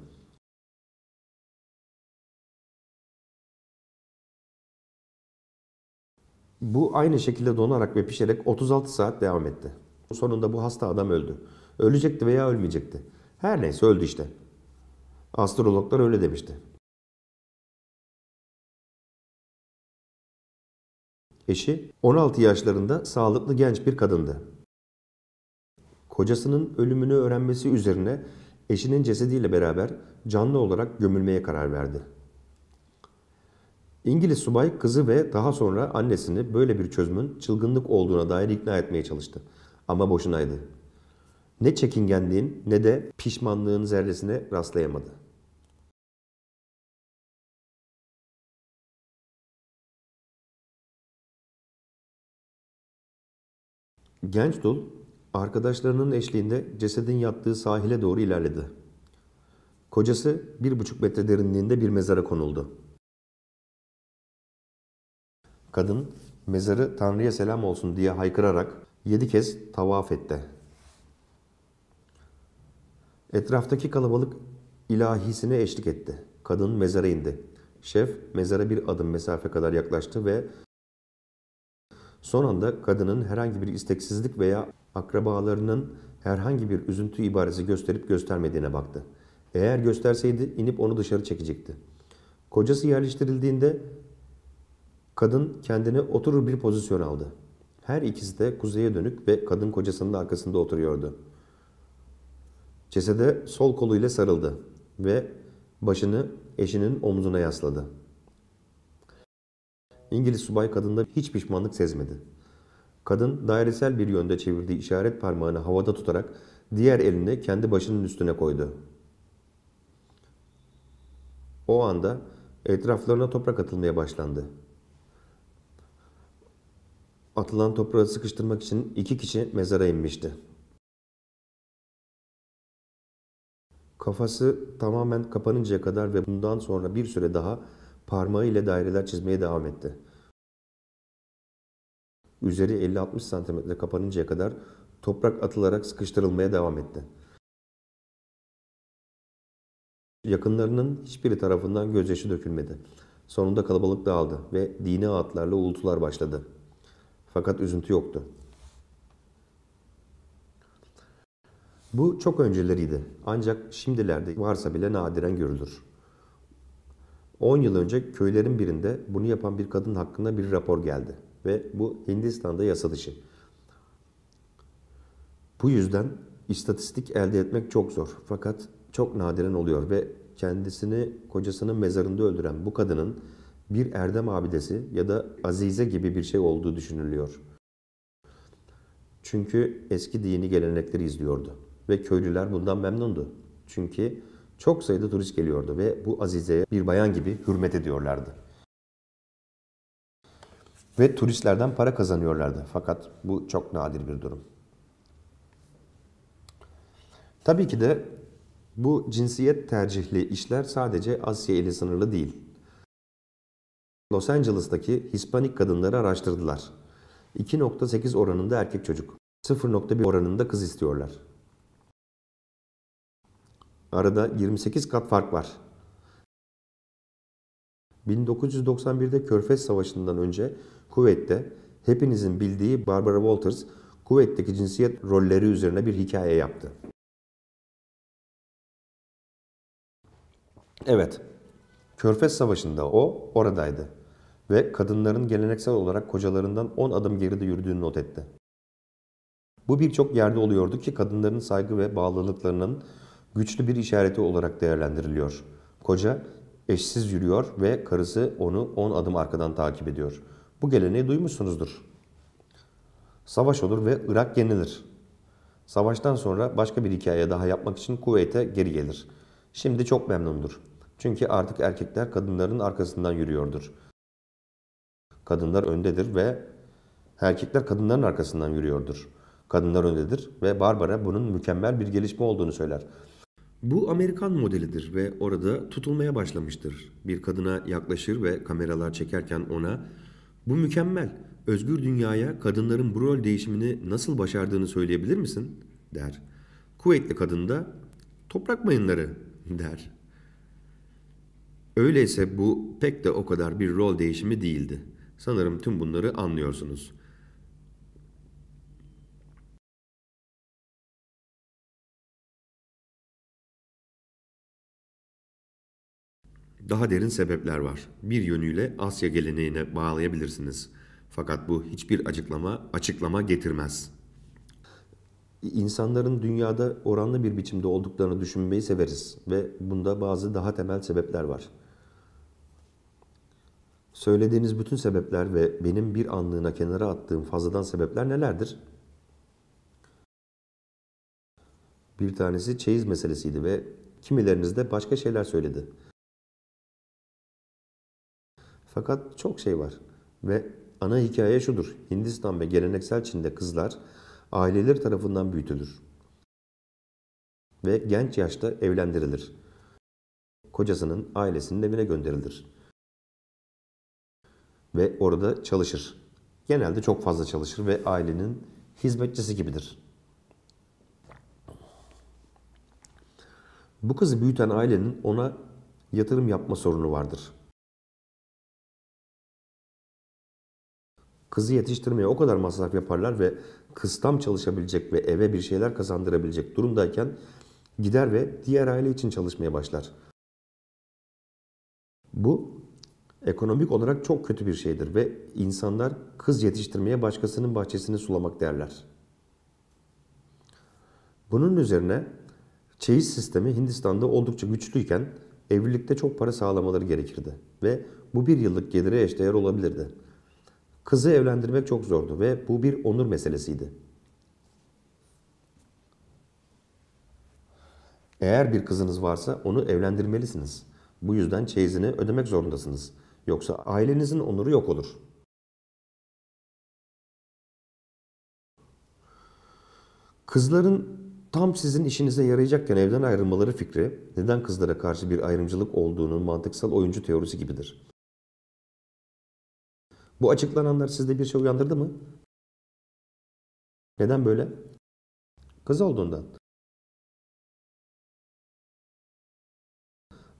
Bu aynı şekilde donarak ve pişerek 36 saat devam etti. Sonunda bu hasta adam öldü. Ölecekti veya ölmeyecekti. Her neyse öldü işte. Astrologlar öyle demişti. Eşi 16 yaşlarında sağlıklı genç bir kadındı. Kocasının ölümünü öğrenmesi üzerine eşinin cesediyle beraber canlı olarak gömülmeye karar verdi. İngiliz subay kızı ve daha sonra annesini böyle bir çözümün çılgınlık olduğuna dair ikna etmeye çalıştı. Ama boşunaydı. Ne çekingenliğin ne de pişmanlığın zerresine rastlayamadı. Genç dul arkadaşlarının eşliğinde cesedin yattığı sahile doğru ilerledi. Kocası bir buçuk metre derinliğinde bir mezara konuldu. Kadın mezarı Tanrı'ya selam olsun diye haykırarak yedi kez tavaf etti. Etraftaki kalabalık ilahisine eşlik etti. Kadın mezara indi. Şef mezara bir adım mesafe kadar yaklaştı ve son anda kadının herhangi bir isteksizlik veya akrabalarının herhangi bir üzüntü ibaresi gösterip göstermediğine baktı. Eğer gösterseydi inip onu dışarı çekecekti. Kocası yerleştirildiğinde kadın kendini oturur bir pozisyon aldı. Her ikisi de kuzeye dönük ve kadın kocasının arkasında oturuyordu. Cesede sol koluyla sarıldı ve başını eşinin omzuna yasladı. İngiliz subay kadında hiç pişmanlık sezmedi. Kadın dairesel bir yönde çevirdiği işaret parmağını havada tutarak diğer elini kendi başının üstüne koydu. O anda etraflarına toprak atılmaya başlandı. Atılan toprağı sıkıştırmak için iki kişi mezara inmişti. Kafası tamamen kapanıncaya kadar ve bundan sonra bir süre daha parmağı ile daireler çizmeye devam etti. Üzeri 50-60 santimetre kapanıncaya kadar toprak atılarak sıkıştırılmaya devam etti. Yakınlarının hiçbiri tarafından gözyaşı dökülmedi. Sonunda kalabalık dağıldı ve dini ağıtlarla uğultular başladı. Fakat üzüntü yoktu. Bu çok önceleriydi. Ancak şimdilerde varsa bile nadiren görülür. 10 yıl önce köylerin birinde bunu yapan bir kadın hakkında bir rapor geldi. Ve bu Hindistan'da yasa dışı. Bu yüzden istatistik elde etmek çok zor. Fakat çok nadiren oluyor ve kendisini kocasının mezarında öldüren bu kadının bir erdem abidesi ya da azize gibi bir şey olduğu düşünülüyor. Çünkü eski dini gelenekleri izliyordu ve köylüler bundan memnundu. Çünkü çok sayıda turist geliyordu ve bu azizeye bir bayan gibi hürmet ediyorlardı. Ve turistlerden para kazanıyorlardı. Fakat bu çok nadir bir durum. Tabii ki de bu cinsiyet tercihli işler sadece Asya ile sınırlı değil. Los Angeles'taki Hispanik kadınları araştırdılar. 2.8 oranında erkek çocuk, 0.1 oranında kız istiyorlar. Arada 28 kat fark var. 1991'de Körfez Savaşı'ndan önce Kuveyt'te hepinizin bildiği Barbara Walters Kuveyt'teki cinsiyet rolleri üzerine bir hikaye yaptı. Evet, Körfez Savaşı'nda o oradaydı ve kadınların geleneksel olarak kocalarından 10 adım geride yürüdüğünü not etti. Bu birçok yerde oluyordu ki kadınların saygı ve bağlılıklarının güçlü bir işareti olarak değerlendiriliyor. Koca eşsiz yürüyor ve karısı onu 10 adım arkadan takip ediyor. Bu geleneği duymuşsunuzdur. Savaş olur ve Irak yenilir. Savaştan sonra başka bir hikaye daha yapmak için Kuveyt'e geri gelir. Şimdi çok memnundur. Çünkü artık erkekler kadınların arkasından yürüyordur. Kadınlar öndedir ve erkekler kadınların arkasından yürüyordur. Kadınlar öndedir ve Barbara bunun mükemmel bir gelişme olduğunu söyler. Bu Amerikan modelidir ve orada tutulmaya başlamıştır. Bir kadına yaklaşır ve kameralar çekerken ona bu mükemmel, özgür dünyaya kadınların bu rol değişimini nasıl başardığını söyleyebilir misin? der. Kuvvetli kadın da toprak mayınları *laughs* der. Öyleyse bu pek de o kadar bir rol değişimi değildi. Sanırım tüm bunları anlıyorsunuz. Daha derin sebepler var. Bir yönüyle Asya geleneğine bağlayabilirsiniz. Fakat bu hiçbir açıklama açıklama getirmez. İnsanların dünyada oranlı bir biçimde olduklarını düşünmeyi severiz ve bunda bazı daha temel sebepler var. Söylediğiniz bütün sebepler ve benim bir anlığına kenara attığım fazladan sebepler nelerdir? Bir tanesi çeyiz meselesiydi ve kimileriniz de başka şeyler söyledi. Fakat çok şey var ve ana hikaye şudur. Hindistan ve geleneksel Çin'de kızlar aileleri tarafından büyütülür ve genç yaşta evlendirilir. Kocasının ailesinin evine gönderilir ve orada çalışır. Genelde çok fazla çalışır ve ailenin hizmetçisi gibidir. Bu kızı büyüten ailenin ona yatırım yapma sorunu vardır. Kızı yetiştirmeye o kadar masraf yaparlar ve kız tam çalışabilecek ve eve bir şeyler kazandırabilecek durumdayken gider ve diğer aile için çalışmaya başlar. Bu ekonomik olarak çok kötü bir şeydir ve insanlar kız yetiştirmeye başkasının bahçesini sulamak derler. Bunun üzerine çeyiz sistemi Hindistan'da oldukça güçlüyken evlilikte çok para sağlamaları gerekirdi ve bu bir yıllık gelire eşdeğer olabilirdi. Kızı evlendirmek çok zordu ve bu bir onur meselesiydi. Eğer bir kızınız varsa onu evlendirmelisiniz. Bu yüzden çeyizini ödemek zorundasınız. Yoksa ailenizin onuru yok olur. Kızların tam sizin işinize yarayacakken evden ayrılmaları fikri neden kızlara karşı bir ayrımcılık olduğunun mantıksal oyuncu teorisi gibidir. Bu açıklananlar sizde bir şey uyandırdı mı? Neden böyle? Kız olduğundan.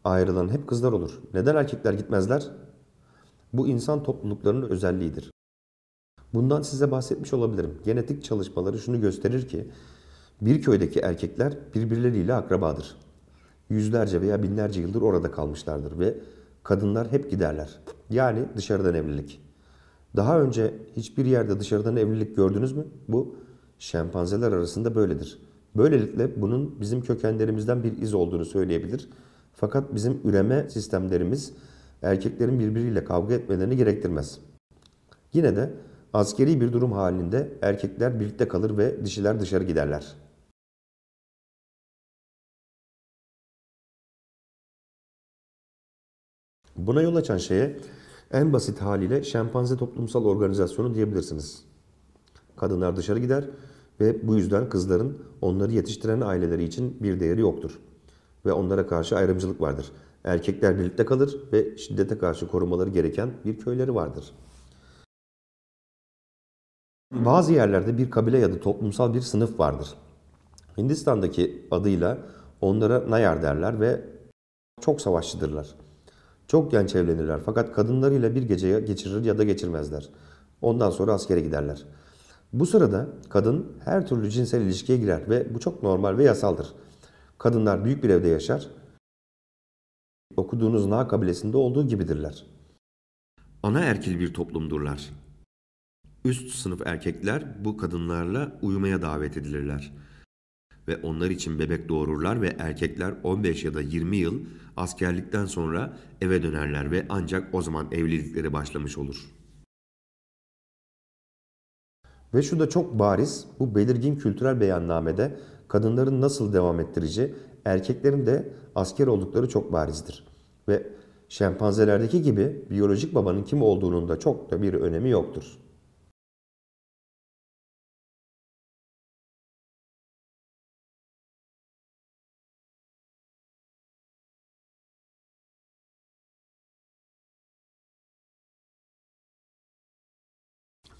Ayrılan hep kızlar olur. Neden erkekler gitmezler? Bu insan topluluklarının özelliğidir. Bundan size bahsetmiş olabilirim. Genetik çalışmaları şunu gösterir ki bir köydeki erkekler birbirleriyle akrabadır. Yüzlerce veya binlerce yıldır orada kalmışlardır ve kadınlar hep giderler. Yani dışarıdan evlilik. Daha önce hiçbir yerde dışarıdan evlilik gördünüz mü? Bu şempanzeler arasında böyledir. Böylelikle bunun bizim kökenlerimizden bir iz olduğunu söyleyebilir. Fakat bizim üreme sistemlerimiz erkeklerin birbiriyle kavga etmelerini gerektirmez. Yine de askeri bir durum halinde erkekler birlikte kalır ve dişiler dışarı giderler. Buna yol açan şeye en basit haliyle şempanze toplumsal organizasyonu diyebilirsiniz. Kadınlar dışarı gider ve bu yüzden kızların onları yetiştiren aileleri için bir değeri yoktur. Ve onlara karşı ayrımcılık vardır. Erkekler birlikte kalır ve şiddete karşı korumaları gereken bir köyleri vardır. Bazı yerlerde bir kabile ya da toplumsal bir sınıf vardır. Hindistan'daki adıyla onlara Nayar derler ve çok savaşçıdırlar. Çok genç evlenirler fakat kadınlarıyla bir gece geçirir ya da geçirmezler. Ondan sonra askere giderler. Bu sırada kadın her türlü cinsel ilişkiye girer ve bu çok normal ve yasaldır. Kadınlar büyük bir evde yaşar. Okuduğunuz Na kabilesinde olduğu gibidirler. Ana erkil bir toplumdurlar. Üst sınıf erkekler bu kadınlarla uyumaya davet edilirler. Ve onlar için bebek doğururlar ve erkekler 15 ya da 20 yıl askerlikten sonra eve dönerler ve ancak o zaman evlilikleri başlamış olur. Ve şu da çok bariz, bu belirgin kültürel beyannamede kadınların nasıl devam ettirici, erkeklerin de asker oldukları çok barizdir. Ve şempanzelerdeki gibi biyolojik babanın kim olduğunun da çok da bir önemi yoktur.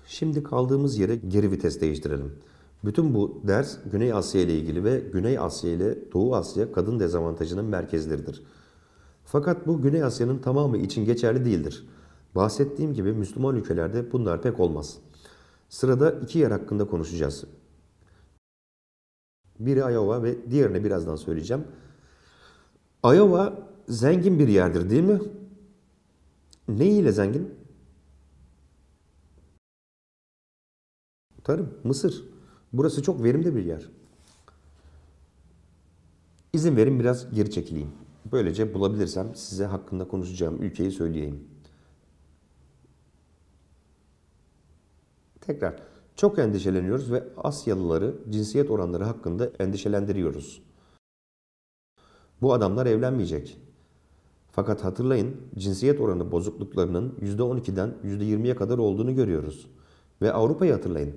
Şimdi kaldığımız yere geri vites değiştirelim. Bütün bu ders Güney Asya ile ilgili ve Güney Asya ile Doğu Asya kadın dezavantajının merkezleridir. Fakat bu Güney Asya'nın tamamı için geçerli değildir. Bahsettiğim gibi Müslüman ülkelerde bunlar pek olmaz. Sırada iki yer hakkında konuşacağız. Biri Iowa ve diğerini birazdan söyleyeceğim. Iowa zengin bir yerdir değil mi? Ne ile zengin? Tarım, mısır. Burası çok verimli bir yer. İzin verin biraz geri çekileyim. Böylece bulabilirsem size hakkında konuşacağım ülkeyi söyleyeyim. Tekrar çok endişeleniyoruz ve Asyalıları cinsiyet oranları hakkında endişelendiriyoruz. Bu adamlar evlenmeyecek. Fakat hatırlayın cinsiyet oranı bozukluklarının %12'den %20'ye kadar olduğunu görüyoruz. Ve Avrupa'yı hatırlayın.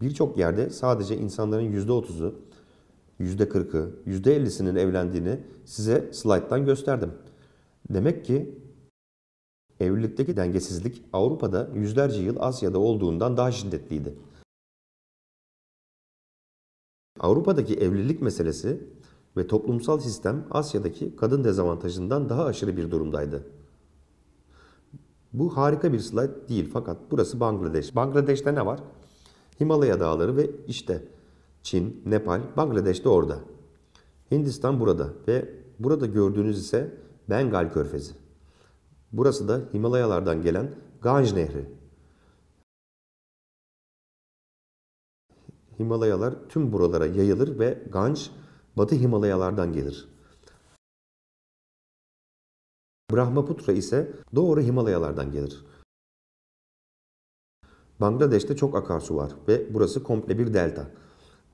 Birçok yerde sadece insanların %30'u, %40'ı, %50'sinin evlendiğini size slayttan gösterdim. Demek ki evlilikteki dengesizlik Avrupa'da yüzlerce yıl Asya'da olduğundan daha şiddetliydi. Avrupa'daki evlilik meselesi ve toplumsal sistem Asya'daki kadın dezavantajından daha aşırı bir durumdaydı. Bu harika bir slide değil fakat burası Bangladeş. Bangladeş'te ne var? Himalaya dağları ve işte Çin, Nepal, Bangladeş de orada. Hindistan burada ve burada gördüğünüz ise Bengal Körfezi. Burası da Himalayalardan gelen Ganj Nehri. Himalayalar tüm buralara yayılır ve Ganj Batı Himalayalardan gelir. Brahmaputra ise doğru Himalayalardan gelir. Bangladeş'te çok akarsu var ve burası komple bir delta.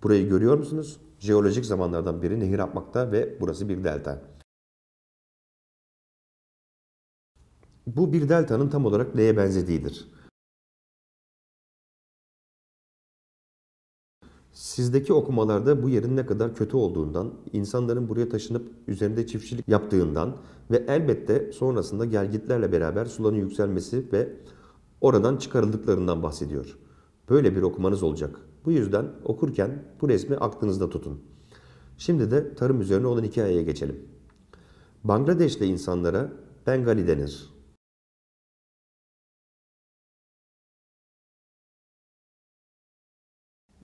Burayı görüyor musunuz? Jeolojik zamanlardan beri nehir akmakta ve burası bir delta. Bu bir deltanın tam olarak neye benzediğidir. Sizdeki okumalarda bu yerin ne kadar kötü olduğundan, insanların buraya taşınıp üzerinde çiftçilik yaptığından ve elbette sonrasında gelgitlerle beraber suların yükselmesi ve oradan çıkarıldıklarından bahsediyor. Böyle bir okumanız olacak. Bu yüzden okurken bu resmi aklınızda tutun. Şimdi de tarım üzerine olan hikayeye geçelim. Bangladeşli insanlara Bengali denir.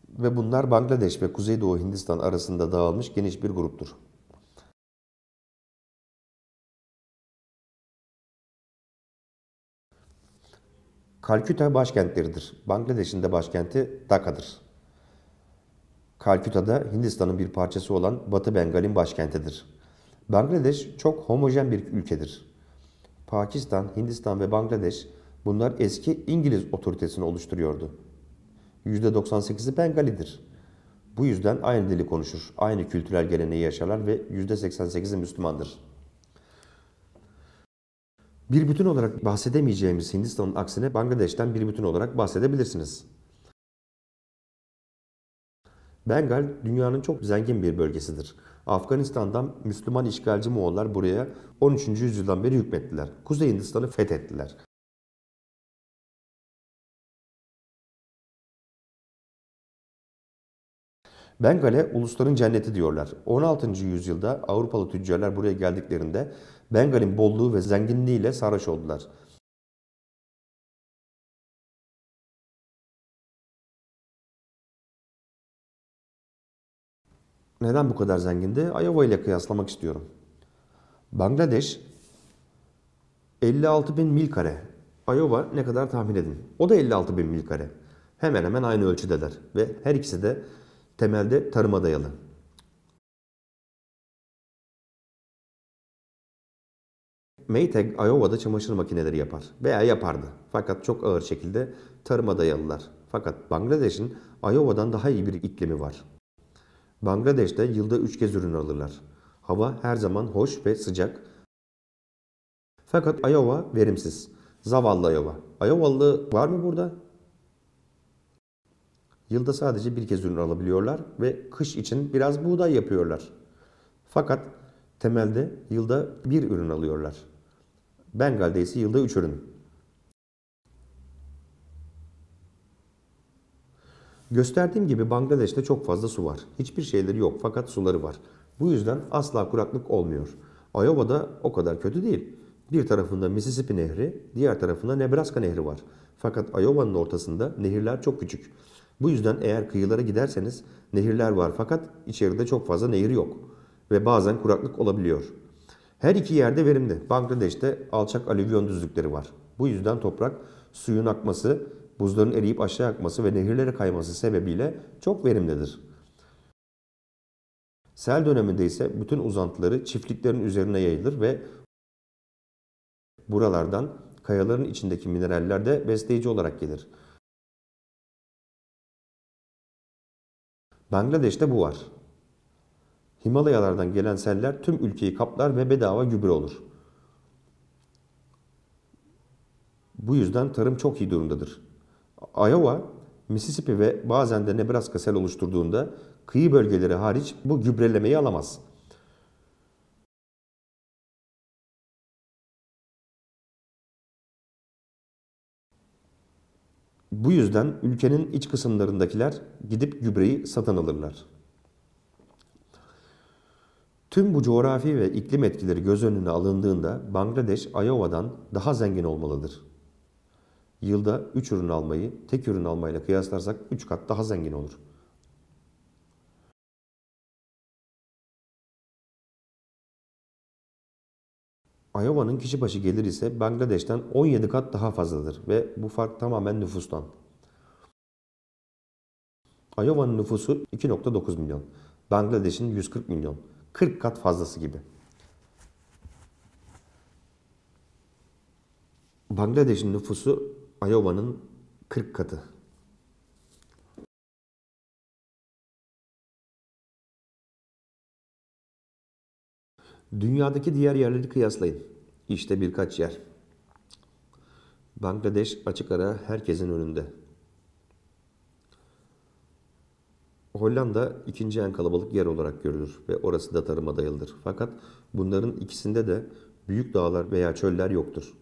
Ve bunlar Bangladeş ve Kuzeydoğu Hindistan arasında dağılmış geniş bir gruptur. Kalküta başkentleridir. Bangladeş'in de başkenti Dhakka'dır. Kalküta'da Hindistan'ın bir parçası olan Batı Bengal'in başkentidir. Bangladeş çok homojen bir ülkedir. Pakistan, Hindistan ve Bangladeş bunlar eski İngiliz otoritesini oluşturuyordu. %98'i Bengalidir. Bu yüzden aynı dili konuşur, aynı kültürel geleneği yaşarlar ve %88'i Müslümandır. Bir bütün olarak bahsedemeyeceğimiz Hindistan'ın aksine Bangladeş'ten bir bütün olarak bahsedebilirsiniz. Bengal dünyanın çok zengin bir bölgesidir. Afganistan'dan Müslüman işgalci Moğollar buraya 13. yüzyıldan beri hükmettiler. Kuzey Hindistan'ı fethettiler. Bengal'e ulusların cenneti diyorlar. 16. yüzyılda Avrupalı tüccarlar buraya geldiklerinde Bengal'in bolluğu ve zenginliğiyle sarhoş oldular. Neden bu kadar zengindi? Iowa ile kıyaslamak istiyorum. Bangladeş 56 bin mil kare. Iowa ne kadar tahmin edin. O da 56 bin mil kare. Hemen hemen aynı ölçüdeler. Ve her ikisi de temelde tarıma dayalı. Maytag Iowa'da çamaşır makineleri yapar veya yapardı. Fakat çok ağır şekilde tarıma dayalılar. Fakat Bangladeş'in Iowa'dan daha iyi bir iklimi var. Bangladeş'te yılda 3 kez ürün alırlar. Hava her zaman hoş ve sıcak. Fakat Iowa verimsiz. Zavallı Iowa. Iowalı var mı burada? Yılda sadece bir kez ürün alabiliyorlar ve kış için biraz buğday yapıyorlar. Fakat temelde yılda bir ürün alıyorlar. Bengal'de ise yılda üç ürün. Gösterdiğim gibi Bangladeş'te çok fazla su var. Hiçbir şeyleri yok fakat suları var. Bu yüzden asla kuraklık olmuyor. Iowa'da o kadar kötü değil. Bir tarafında Mississippi Nehri, diğer tarafında Nebraska Nehri var. Fakat Iowa'nın ortasında nehirler çok küçük. Bu yüzden eğer kıyılara giderseniz nehirler var fakat içeride çok fazla nehir yok. Ve bazen kuraklık olabiliyor. Her iki yerde verimli. Bangladeş'te alçak alüvyon düzlükleri var. Bu yüzden toprak suyun akması buzların eriyip aşağı akması ve nehirlere kayması sebebiyle çok verimlidir. Sel döneminde ise bütün uzantıları çiftliklerin üzerine yayılır ve buralardan kayaların içindeki mineraller de besleyici olarak gelir. Bangladeş'te bu var. Himalayalardan gelen seller tüm ülkeyi kaplar ve bedava gübre olur. Bu yüzden tarım çok iyi durumdadır. Iowa, Mississippi ve bazen de Nebraska sel oluşturduğunda kıyı bölgeleri hariç bu gübrelemeyi alamaz. Bu yüzden ülkenin iç kısımlarındakiler gidip gübreyi satın alırlar. Tüm bu coğrafi ve iklim etkileri göz önüne alındığında Bangladeş, Iowa'dan daha zengin olmalıdır. Yılda 3 ürün almayı tek ürün almayla kıyaslarsak 3 kat daha zengin olur. Iowa'nın kişi başı gelir ise Bangladeş'ten 17 kat daha fazladır ve bu fark tamamen nüfustan. Iowa'nın nüfusu 2.9 milyon. Bangladeş'in 140 milyon. 40 kat fazlası gibi. Bangladeş'in nüfusu Iowa'nın 40 katı. Dünyadaki diğer yerleri kıyaslayın. İşte birkaç yer. Bangladeş açık ara herkesin önünde. Hollanda ikinci en kalabalık yer olarak görülür ve orası da tarıma dayalıdır. Fakat bunların ikisinde de büyük dağlar veya çöller yoktur.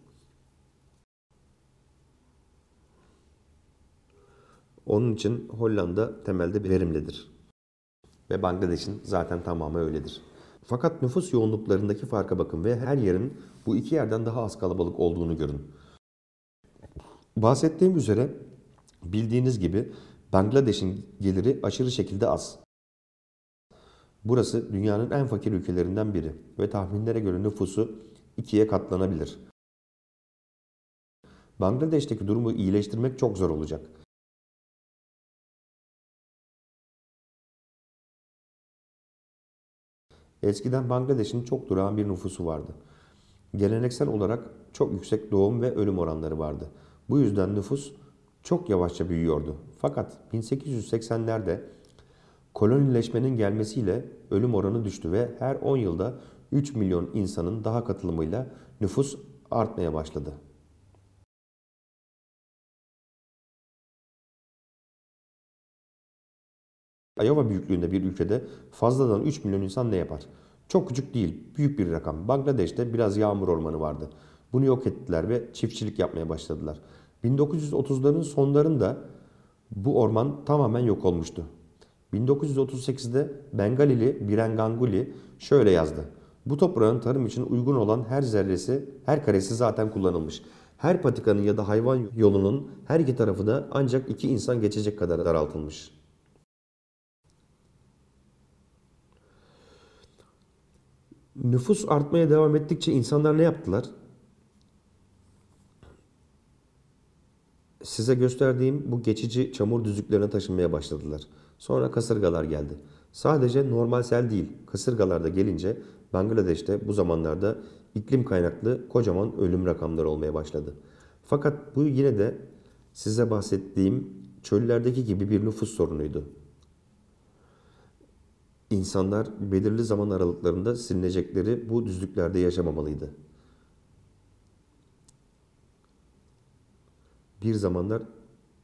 Onun için Hollanda temelde verimlidir. Ve Bangladeş'in zaten tamamı öyledir. Fakat nüfus yoğunluklarındaki farka bakın ve her yerin bu iki yerden daha az kalabalık olduğunu görün. Bahsettiğim üzere bildiğiniz gibi Bangladeş'in geliri aşırı şekilde az. Burası dünyanın en fakir ülkelerinden biri ve tahminlere göre nüfusu ikiye katlanabilir. Bangladeş'teki durumu iyileştirmek çok zor olacak. Eskiden Bangladeş'in çok durağan bir nüfusu vardı. Geleneksel olarak çok yüksek doğum ve ölüm oranları vardı. Bu yüzden nüfus çok yavaşça büyüyordu. Fakat 1880'lerde kolonileşmenin gelmesiyle ölüm oranı düştü ve her 10 yılda 3 milyon insanın daha katılımıyla nüfus artmaya başladı. Iowa büyüklüğünde bir ülkede fazladan 3 milyon insan ne yapar? Çok küçük değil, büyük bir rakam. Bangladeş'te biraz yağmur ormanı vardı. Bunu yok ettiler ve çiftçilik yapmaya başladılar. 1930'ların sonlarında bu orman tamamen yok olmuştu. 1938'de Bengalili Biren Ganguly şöyle yazdı. Bu toprağın tarım için uygun olan her zerresi, her karesi zaten kullanılmış. Her patikanın ya da hayvan yolunun her iki tarafı da ancak iki insan geçecek kadar daraltılmış. Nüfus artmaya devam ettikçe insanlar ne yaptılar? Size gösterdiğim bu geçici çamur düzlüklerine taşınmaya başladılar. Sonra kasırgalar geldi. Sadece normal sel değil, kasırgalar da gelince Bangladeş'te bu zamanlarda iklim kaynaklı kocaman ölüm rakamları olmaya başladı. Fakat bu yine de size bahsettiğim çöllerdeki gibi bir nüfus sorunuydu. İnsanlar belirli zaman aralıklarında silinecekleri bu düzlüklerde yaşamamalıydı. Bir zamanlar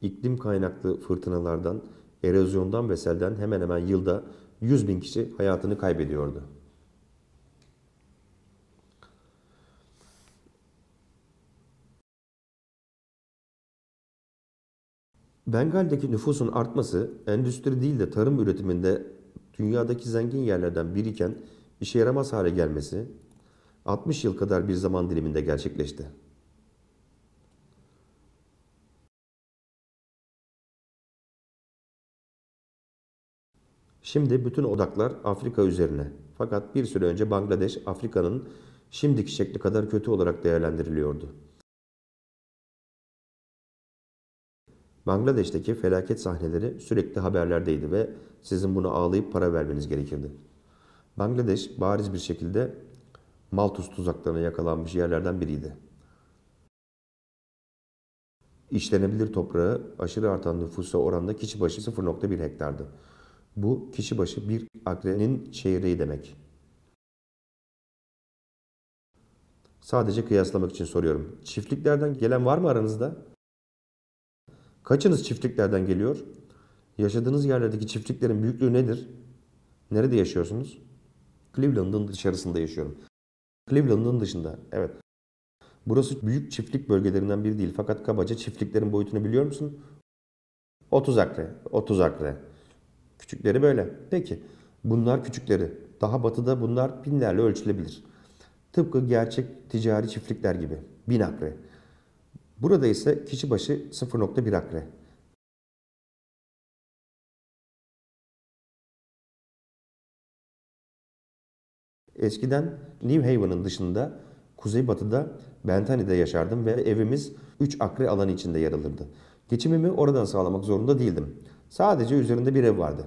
iklim kaynaklı fırtınalardan, erozyondan ve selden hemen hemen yılda 100 bin kişi hayatını kaybediyordu. Bengal'deki nüfusun artması endüstri değil de tarım üretiminde dünyadaki zengin yerlerden biriken işe yaramaz hale gelmesi 60 yıl kadar bir zaman diliminde gerçekleşti. Şimdi bütün odaklar Afrika üzerine. Fakat bir süre önce Bangladeş Afrika'nın şimdiki şekli kadar kötü olarak değerlendiriliyordu. Bangladeş'teki felaket sahneleri sürekli haberlerdeydi ve sizin buna ağlayıp para vermeniz gerekirdi. Bangladeş bariz bir şekilde Malthus tuzaklarına yakalanmış yerlerden biriydi. İşlenebilir toprağı aşırı artan nüfusa oranla kişi başı 0.1 hektardı. Bu kişi başı bir akrenin çeyreği demek. Sadece kıyaslamak için soruyorum. Çiftliklerden gelen var mı aranızda? Kaçınız çiftliklerden geliyor? Yaşadığınız yerlerdeki çiftliklerin büyüklüğü nedir? Nerede yaşıyorsunuz? Cleveland'ın dışarısında yaşıyorum. Cleveland'ın dışında, evet. Burası büyük çiftlik bölgelerinden biri değil fakat kabaca çiftliklerin boyutunu biliyor musun? 30 akre, 30 akre. Küçükleri böyle. Peki, bunlar küçükleri. Daha batıda bunlar binlerle ölçülebilir. Tıpkı gerçek ticari çiftlikler gibi. Bin akre. Burada ise kişi başı 0.1 akre. Eskiden New Haven'ın dışında kuzeybatıda Bentany'de yaşardım ve evimiz 3 akre alan içinde yer alırdı. Geçimimi oradan sağlamak zorunda değildim. Sadece üzerinde bir ev vardı.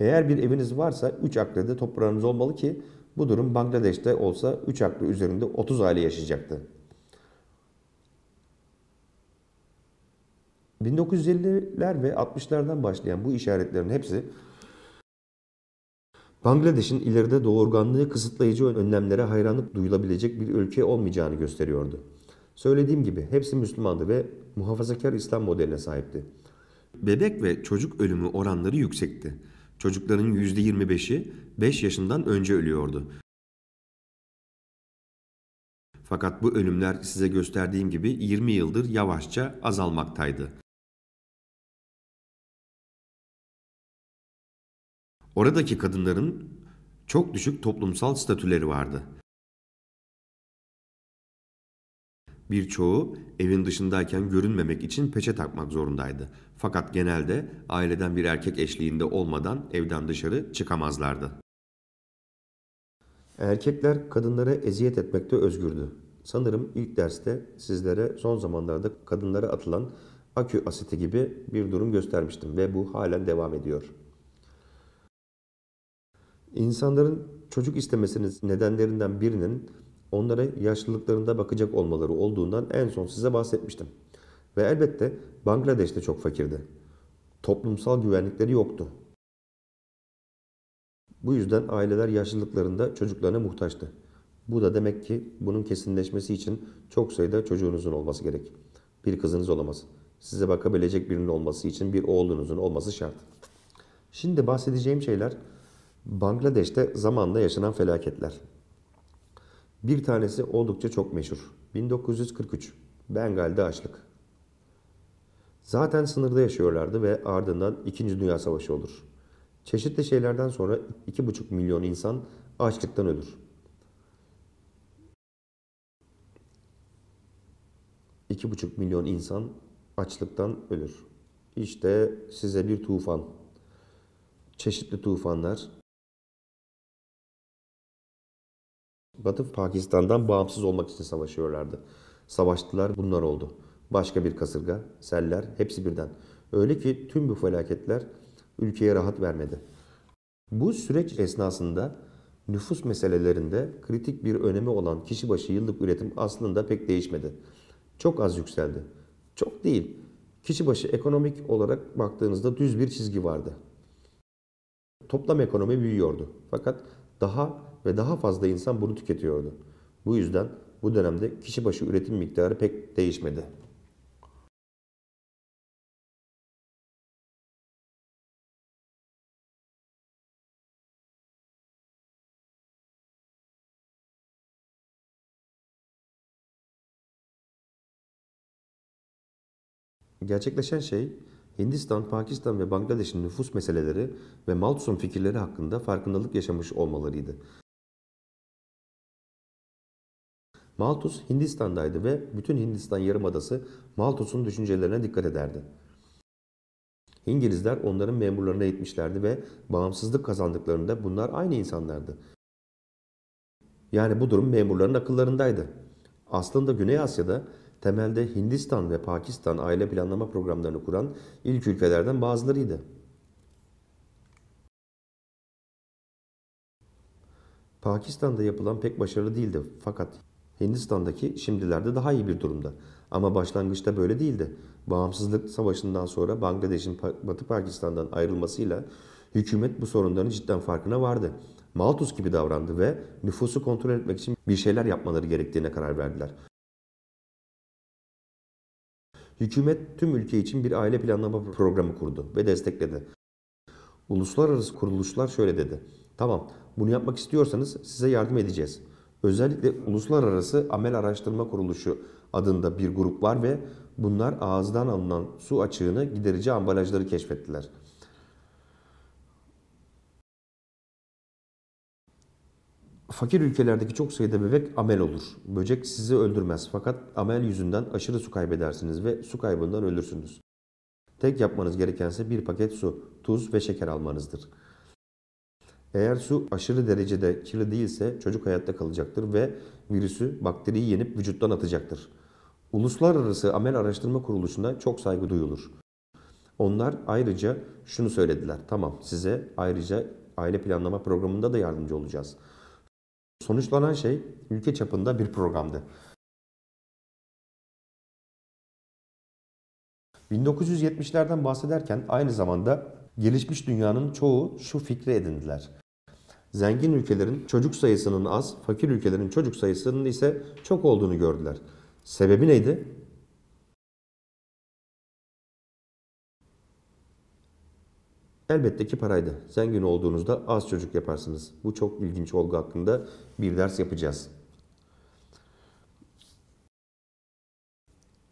Eğer bir eviniz varsa 3 akrede toprağınız olmalı ki bu durum Bangladeş'te olsa 3 akre üzerinde 30 aile yaşayacaktı. 1950'ler ve 60'lardan başlayan bu işaretlerin hepsi Bangladeş'in ileride doğurganlığı kısıtlayıcı önlemlere hayranlık duyulabilecek bir ülke olmayacağını gösteriyordu. Söylediğim gibi hepsi Müslümandı ve muhafazakar İslam modeline sahipti. Bebek ve çocuk ölümü oranları yüksekti. Çocukların %25'i 5 yaşından önce ölüyordu. Fakat bu ölümler size gösterdiğim gibi 20 yıldır yavaşça azalmaktaydı. Oradaki kadınların çok düşük toplumsal statüleri vardı. Birçoğu evin dışındayken görünmemek için peçe takmak zorundaydı. Fakat genelde aileden bir erkek eşliğinde olmadan evden dışarı çıkamazlardı. Erkekler kadınlara eziyet etmekte özgürdü. Sanırım ilk derste sizlere son zamanlarda kadınlara atılan akü asiti gibi bir durum göstermiştim ve bu halen devam ediyor. İnsanların çocuk istemesinin nedenlerinden birinin onlara yaşlılıklarında bakacak olmaları olduğundan en son size bahsetmiştim. Ve elbette Bangladeş de çok fakirdi. Toplumsal güvenlikleri yoktu. Bu yüzden aileler yaşlılıklarında çocuklarına muhtaçtı. Bu da demek ki bunun kesinleşmesi için çok sayıda çocuğunuzun olması gerek. Bir kızınız olamaz. Size bakabilecek birinin olması için bir oğlunuzun olması şart. Şimdi bahsedeceğim şeyler Bangladeş'te zamanla yaşanan felaketler. Bir tanesi oldukça çok meşhur. 1943 Bengal'de açlık. Zaten sınırda yaşıyorlardı ve ardından 2. Dünya Savaşı olur. Çeşitli şeylerden sonra 2,5 milyon insan açlıktan ölür. 2,5 milyon insan açlıktan ölür. İşte size bir tufan. Çeşitli tufanlar Batı Pakistan'dan bağımsız olmak için savaşıyorlardı. Savaştılar bunlar oldu. Başka bir kasırga, seller hepsi birden. Öyle ki tüm bu felaketler ülkeye rahat vermedi. Bu süreç esnasında nüfus meselelerinde kritik bir önemi olan kişi başı yıllık üretim aslında pek değişmedi. Çok az yükseldi. Çok değil. Kişi başı ekonomik olarak baktığınızda düz bir çizgi vardı. Toplam ekonomi büyüyordu. Fakat daha ve daha fazla insan bunu tüketiyordu. Bu yüzden bu dönemde kişi başı üretim miktarı pek değişmedi. Gerçekleşen şey Hindistan, Pakistan ve Bangladeş'in nüfus meseleleri ve Malthus'un fikirleri hakkında farkındalık yaşamış olmalarıydı. Malthus Hindistan'daydı ve bütün Hindistan yarımadası Malthus'un düşüncelerine dikkat ederdi. İngilizler onların memurlarına eğitmişlerdi ve bağımsızlık kazandıklarında bunlar aynı insanlardı. Yani bu durum memurların akıllarındaydı. Aslında Güney Asya'da temelde Hindistan ve Pakistan aile planlama programlarını kuran ilk ülkelerden bazılarıydı. Pakistan'da yapılan pek başarılı değildi fakat Hindistan'daki şimdilerde daha iyi bir durumda. Ama başlangıçta böyle değildi. Bağımsızlık savaşından sonra Bangladeş'in Batı Pakistan'dan ayrılmasıyla hükümet bu sorunların cidden farkına vardı. Malthus gibi davrandı ve nüfusu kontrol etmek için bir şeyler yapmaları gerektiğine karar verdiler. Hükümet tüm ülke için bir aile planlama programı kurdu ve destekledi. Uluslararası kuruluşlar şöyle dedi. Tamam, bunu yapmak istiyorsanız size yardım edeceğiz. Özellikle Uluslararası Amel Araştırma Kuruluşu adında bir grup var ve bunlar ağızdan alınan su açığını giderici ambalajları keşfettiler. Fakir ülkelerdeki çok sayıda bebek amel olur. Böcek sizi öldürmez fakat amel yüzünden aşırı su kaybedersiniz ve su kaybından ölürsünüz. Tek yapmanız gerekense bir paket su, tuz ve şeker almanızdır. Eğer su aşırı derecede kirli değilse çocuk hayatta kalacaktır ve virüsü, bakteriyi yenip vücuttan atacaktır. Uluslararası Amel Araştırma Kuruluşu'na çok saygı duyulur. Onlar ayrıca şunu söylediler. Tamam size ayrıca aile planlama programında da yardımcı olacağız. Sonuçlanan şey ülke çapında bir programdı. 1970'lerden bahsederken aynı zamanda gelişmiş dünyanın çoğu şu fikri edindiler. Zengin ülkelerin çocuk sayısının az, fakir ülkelerin çocuk sayısının ise çok olduğunu gördüler. Sebebi neydi? Elbette ki paraydı. Zengin olduğunuzda az çocuk yaparsınız. Bu çok ilginç olgu hakkında bir ders yapacağız.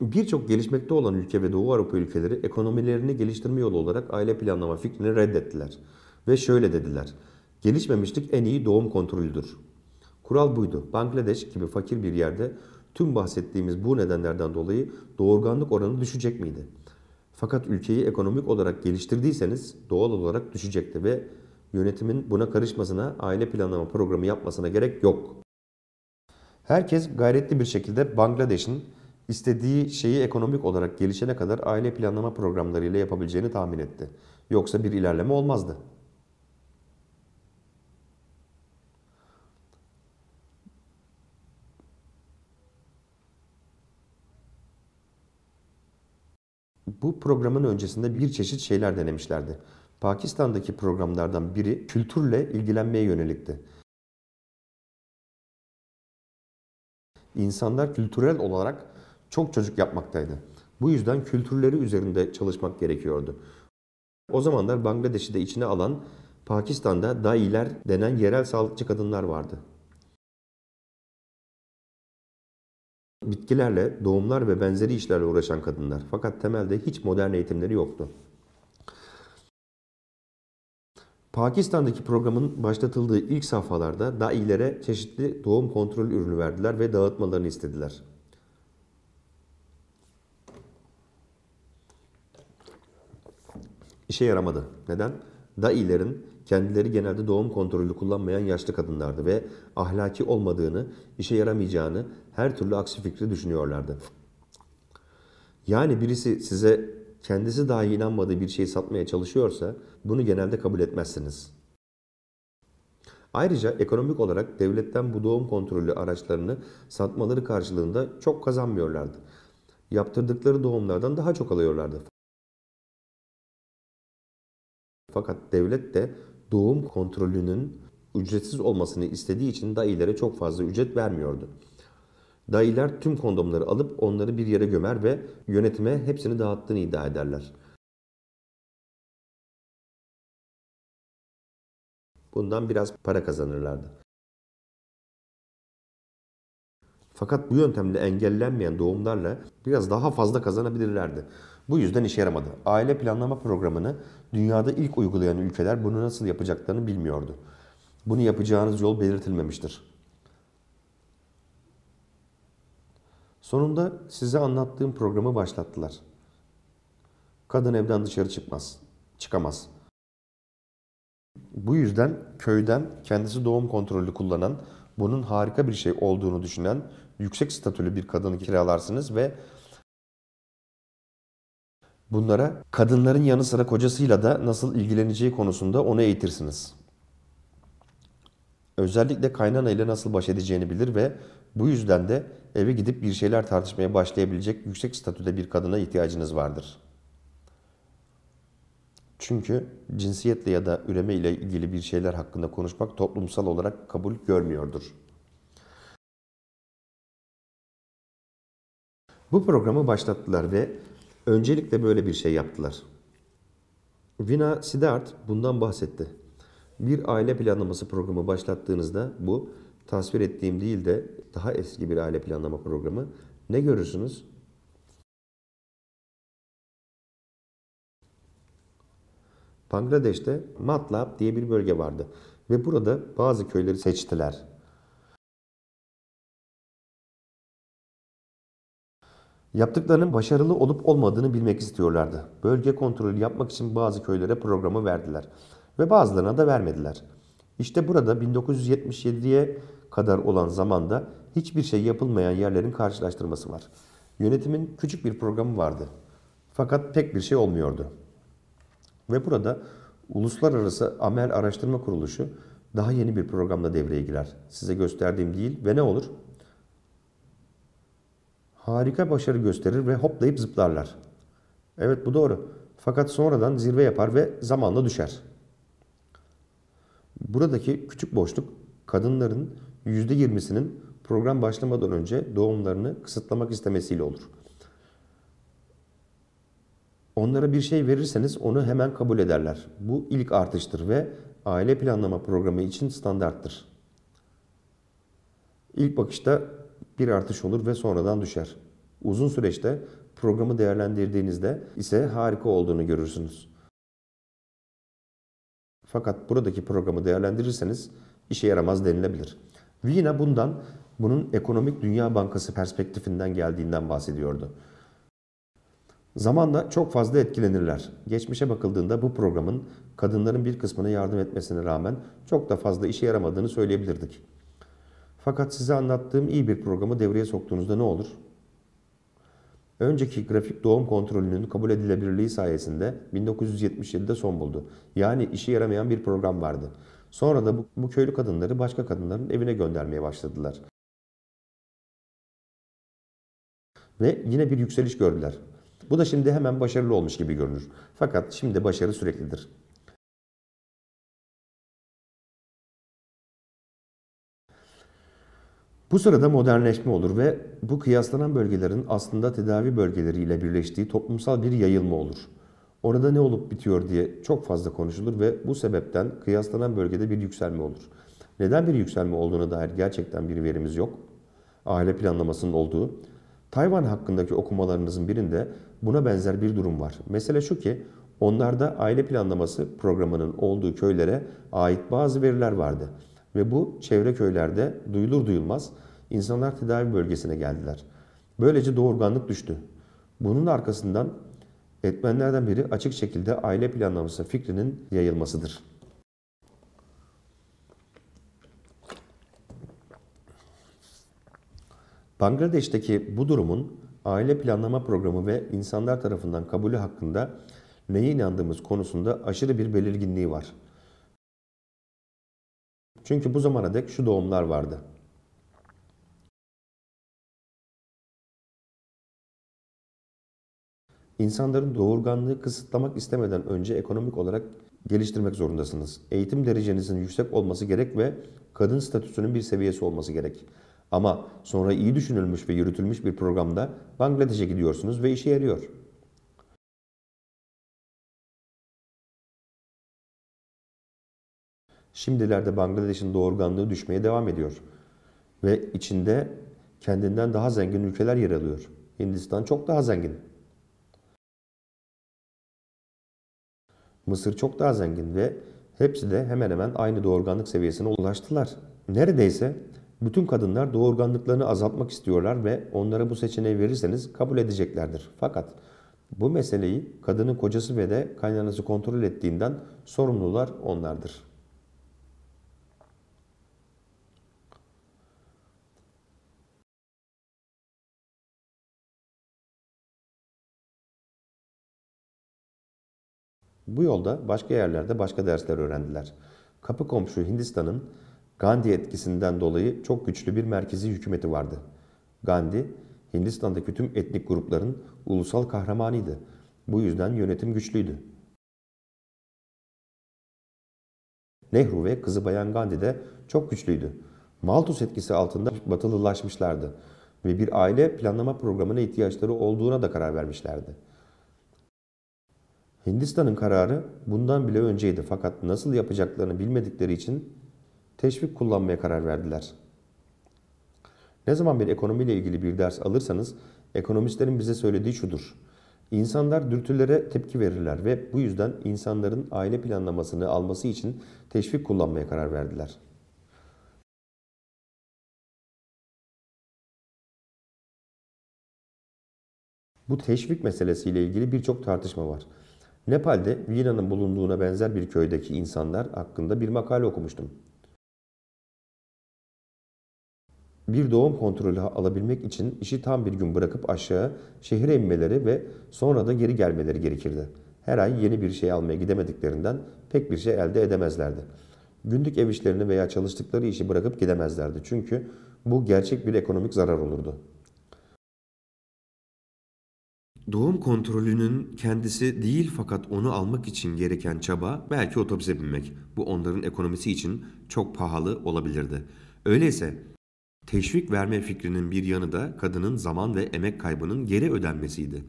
Birçok gelişmekte olan ülke ve Doğu Avrupa ülkeleri ekonomilerini geliştirme yolu olarak aile planlama fikrini reddettiler. Ve şöyle dediler. Gelişmemişlik en iyi doğum kontrolüdür. Kural buydu. Bangladeş gibi fakir bir yerde tüm bahsettiğimiz bu nedenlerden dolayı doğurganlık oranı düşecek miydi? Fakat ülkeyi ekonomik olarak geliştirdiyseniz doğal olarak düşecekti ve yönetimin buna karışmasına, aile planlama programı yapmasına gerek yok. Herkes gayretli bir şekilde Bangladeş'in istediği şeyi ekonomik olarak gelişene kadar aile planlama programlarıyla yapabileceğini tahmin etti. Yoksa bir ilerleme olmazdı. Bu programın öncesinde bir çeşit şeyler denemişlerdi. Pakistan'daki programlardan biri kültürle ilgilenmeye yönelikti. İnsanlar kültürel olarak çok çocuk yapmaktaydı. Bu yüzden kültürleri üzerinde çalışmak gerekiyordu. O zamanlar Bangladeş'i de içine alan Pakistan'da dailer denen yerel sağlıkçı kadınlar vardı. Bitkilerle, doğumlar ve benzeri işlerle uğraşan kadınlar. Fakat temelde hiç modern eğitimleri yoktu. Pakistan'daki programın başlatıldığı ilk safhalarda dailere çeşitli doğum kontrol ürünü verdiler ve dağıtmalarını istediler. İşe yaramadı. Neden? Dailerin kendileri genelde doğum kontrolü kullanmayan yaşlı kadınlardı ve ahlaki olmadığını, işe yaramayacağını, her türlü aksi fikri düşünüyorlardı. Yani birisi size kendisi dahi inanmadığı bir şeyi satmaya çalışıyorsa bunu genelde kabul etmezsiniz. Ayrıca ekonomik olarak devletten bu doğum kontrolü araçlarını satmaları karşılığında çok kazanmıyorlardı. Yaptırdıkları doğumlardan daha çok alıyorlardı. Fakat devlet de doğum kontrolünün ücretsiz olmasını istediği için dayilere çok fazla ücret vermiyordu. Dayiler tüm kondomları alıp onları bir yere gömer ve yönetime hepsini dağıttığını iddia ederler. Bundan biraz para kazanırlardı. Fakat bu yöntemle engellenmeyen doğumlarla biraz daha fazla kazanabilirlerdi. Bu yüzden işe yaramadı. Aile planlama programını dünyada ilk uygulayan ülkeler bunu nasıl yapacaklarını bilmiyordu. Bunu yapacağınız yol belirtilmemiştir. Sonunda size anlattığım programı başlattılar. Kadın evden dışarı çıkmaz, çıkamaz. Bu yüzden köyden kendisi doğum kontrolü kullanan, bunun harika bir şey olduğunu düşünen yüksek statülü bir kadını kiralarsınız ve bunlara kadınların yanı sıra kocasıyla da nasıl ilgileneceği konusunda onu eğitirsiniz. Özellikle kaynana ile nasıl baş edeceğini bilir ve bu yüzden de eve gidip bir şeyler tartışmaya başlayabilecek yüksek statüde bir kadına ihtiyacınız vardır. Çünkü cinsiyetle ya da üreme ile ilgili bir şeyler hakkında konuşmak toplumsal olarak kabul görmüyordur. Bu programı başlattılar ve öncelikle böyle bir şey yaptılar. Vina Siddharth bundan bahsetti. Bir aile planlaması programı başlattığınızda bu tasvir ettiğim değil de daha eski bir aile planlama programı ne görürsünüz? Bangladeş'te Matlab diye bir bölge vardı ve burada bazı köyleri seçtiler. Yaptıklarının başarılı olup olmadığını bilmek istiyorlardı. Bölge kontrolü yapmak için bazı köylere programı verdiler ve bazılarına da vermediler. İşte burada 1977'ye kadar olan zamanda hiçbir şey yapılmayan yerlerin karşılaştırması var. Yönetimin küçük bir programı vardı. Fakat pek bir şey olmuyordu. Ve burada Uluslararası Amel Araştırma Kuruluşu daha yeni bir programla devreye girer. Size gösterdiğim değil ve ne olur? Harika başarı gösterir ve hoplayıp zıplarlar. Evet bu doğru. Fakat sonradan zirve yapar ve zamanla düşer. Buradaki küçük boşluk kadınların %20'sinin program başlamadan önce doğumlarını kısıtlamak istemesiyle olur. Onlara bir şey verirseniz onu hemen kabul ederler. Bu ilk artıştır ve aile planlama programı için standarttır. İlk bakışta bir artış olur ve sonradan düşer. Uzun süreçte programı değerlendirdiğinizde ise harika olduğunu görürsünüz. Fakat buradaki programı değerlendirirseniz işe yaramaz denilebilir. Vina bundan, bunun ekonomik Dünya Bankası perspektifinden geldiğinden bahsediyordu. Zamanla çok fazla etkilenirler. Geçmişe bakıldığında bu programın kadınların bir kısmına yardım etmesine rağmen çok da fazla işe yaramadığını söyleyebilirdik. Fakat size anlattığım iyi bir programı devreye soktuğunuzda ne olur? Önceki grafik doğum kontrolünün kabul edilebilirliği sayesinde 1977'de son buldu. Yani işe yaramayan bir program vardı. Sonra da bu, bu köylü kadınları başka kadınların evine göndermeye başladılar. Ve yine bir yükseliş gördüler. Bu da şimdi hemen başarılı olmuş gibi görünür. Fakat şimdi başarı süreklidir. Bu sırada modernleşme olur ve bu kıyaslanan bölgelerin aslında tedavi bölgeleriyle birleştiği toplumsal bir yayılma olur. Orada ne olup bitiyor diye çok fazla konuşulur ve bu sebepten kıyaslanan bölgede bir yükselme olur. Neden bir yükselme olduğuna dair gerçekten bir verimiz yok. Aile planlamasının olduğu. Tayvan hakkındaki okumalarınızın birinde buna benzer bir durum var. Mesele şu ki onlarda aile planlaması programının olduğu köylere ait bazı veriler vardı. Ve bu çevre köylerde duyulur duyulmaz insanlar tedavi bölgesine geldiler. Böylece doğurganlık düştü. Bunun arkasından etmenlerden biri açık şekilde aile planlaması fikrinin yayılmasıdır. Bangladeş'teki bu durumun aile planlama programı ve insanlar tarafından kabulü hakkında neye inandığımız konusunda aşırı bir belirginliği var. Çünkü bu zamana dek şu doğumlar vardı. İnsanların doğurganlığı kısıtlamak istemeden önce ekonomik olarak geliştirmek zorundasınız. Eğitim derecenizin yüksek olması gerek ve kadın statüsünün bir seviyesi olması gerek. Ama sonra iyi düşünülmüş ve yürütülmüş bir programda Bangladeş'e gidiyorsunuz ve işe yarıyor. Şimdilerde Bangladeş'in doğurganlığı düşmeye devam ediyor. Ve içinde kendinden daha zengin ülkeler yer alıyor. Hindistan çok daha zengin. Mısır çok daha zengin ve hepsi de hemen hemen aynı doğurganlık seviyesine ulaştılar. Neredeyse bütün kadınlar doğurganlıklarını azaltmak istiyorlar ve onlara bu seçeneği verirseniz kabul edeceklerdir. Fakat Bu meseleyi kadının kocası ve de kaynanası kontrol ettiğinden sorumlular onlardır. Bu yolda başka yerlerde başka dersler öğrendiler. Kapı komşu Hindistan'ın Gandhi etkisinden dolayı çok güçlü bir merkezi hükümeti vardı. Gandhi, Hindistan'daki tüm etnik grupların ulusal kahramanıydı. Bu yüzden yönetim güçlüydü. Nehru ve kızı Bayan Gandhi de çok güçlüydü. Malthus etkisi altında batılılaşmışlardı ve bir aile planlama programına ihtiyaçları olduğuna da karar vermişlerdi. Hindistan'ın kararı bundan bile önceydi fakat nasıl yapacaklarını bilmedikleri için teşvik kullanmaya karar verdiler. Ne zaman bir ekonomiyle ilgili bir ders alırsanız ekonomistlerin bize söylediği şudur. İnsanlar dürtülere tepki verirler ve bu yüzden insanların aile planlamasını alması için teşvik kullanmaya karar verdiler. Bu teşvik meselesiyle ilgili birçok tartışma var. Nepal'de Vina'nın bulunduğuna benzer bir köydeki insanlar hakkında bir makale okumuştum. Bir doğum kontrolü alabilmek için işi tam bir gün bırakıp aşağı şehire inmeleri ve sonra da geri gelmeleri gerekirdi. Her ay yeni bir şey almaya gidemediklerinden pek bir şey elde edemezlerdi. Günlük ev işlerini veya çalıştıkları işi bırakıp gidemezlerdi. Çünkü bu gerçek bir ekonomik zarar olurdu. Doğum kontrolünün kendisi değil fakat onu almak için gereken çaba belki otobüse binmek. Bu onların ekonomisi için çok pahalı olabilirdi. Öyleyse teşvik verme fikrinin bir yanı da kadının zaman ve emek kaybının geri ödenmesiydi.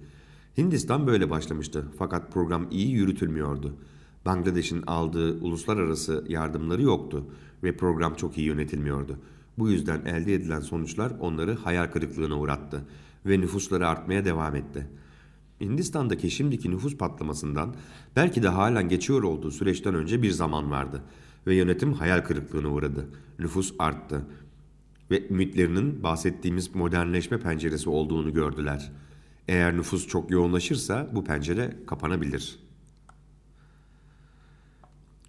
Hindistan böyle başlamıştı fakat program iyi yürütülmüyordu. Bangladeş'in aldığı uluslararası yardımları yoktu ve program çok iyi yönetilmiyordu. Bu yüzden elde edilen sonuçlar onları hayal kırıklığına uğrattı ve nüfusları artmaya devam etti. Hindistan'daki şimdiki nüfus patlamasından belki de halen geçiyor olduğu süreçten önce bir zaman vardı ve yönetim hayal kırıklığına uğradı. Nüfus arttı ve ümitlerinin bahsettiğimiz modernleşme penceresi olduğunu gördüler. Eğer nüfus çok yoğunlaşırsa bu pencere kapanabilir.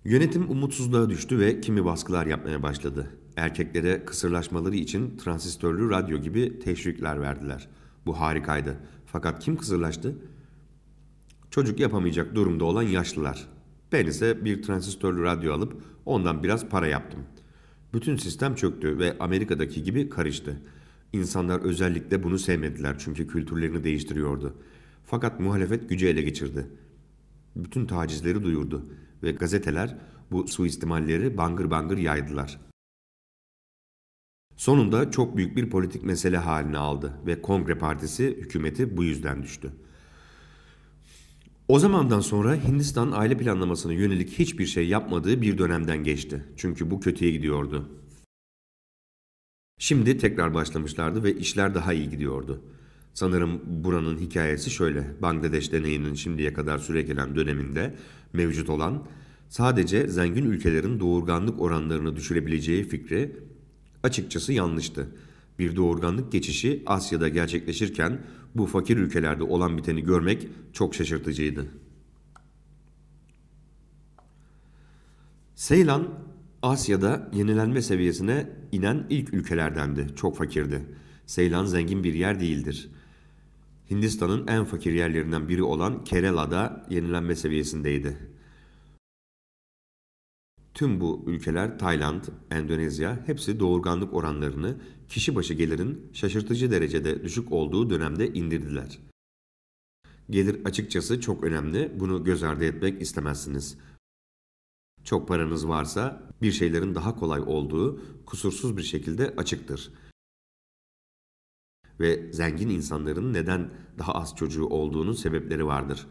Yönetim umutsuzluğa düştü ve kimi baskılar yapmaya başladı. Erkeklere kısırlaşmaları için transistörlü radyo gibi teşvikler verdiler. Bu harikaydı. Fakat kim kısırlaştı? Çocuk yapamayacak durumda olan yaşlılar. Ben ise bir transistörlü radyo alıp ondan biraz para yaptım. Bütün sistem çöktü ve Amerika'daki gibi karıştı. İnsanlar özellikle bunu sevmediler çünkü kültürlerini değiştiriyordu. Fakat muhalefet gücü ele geçirdi. Bütün tacizleri duyurdu ve gazeteler bu suistimalleri bangır bangır yaydılar. Sonunda çok büyük bir politik mesele haline aldı ve Kongre Partisi hükümeti bu yüzden düştü. O zamandan sonra Hindistan aile planlamasına yönelik hiçbir şey yapmadığı bir dönemden geçti. Çünkü bu kötüye gidiyordu. Şimdi tekrar başlamışlardı ve işler daha iyi gidiyordu. Sanırım buranın hikayesi şöyle. Bangladeş deneyinin şimdiye kadar süregelen döneminde mevcut olan sadece zengin ülkelerin doğurganlık oranlarını düşürebileceği fikri açıkçası yanlıştı. Bir doğurganlık geçişi Asya'da gerçekleşirken bu fakir ülkelerde olan biteni görmek çok şaşırtıcıydı. Seylan, Asya'da yenilenme seviyesine inen ilk ülkelerdendi. Çok fakirdi. Seylan zengin bir yer değildir. Hindistan'ın en fakir yerlerinden biri olan Kerala'da yenilenme seviyesindeydi. Tüm bu ülkeler Tayland, Endonezya hepsi doğurganlık oranlarını kişi başı gelirin şaşırtıcı derecede düşük olduğu dönemde indirdiler. Gelir açıkçası çok önemli, bunu göz ardı etmek istemezsiniz. Çok paranız varsa bir şeylerin daha kolay olduğu kusursuz bir şekilde açıktır. Ve zengin insanların neden daha az çocuğu olduğunun sebepleri vardır.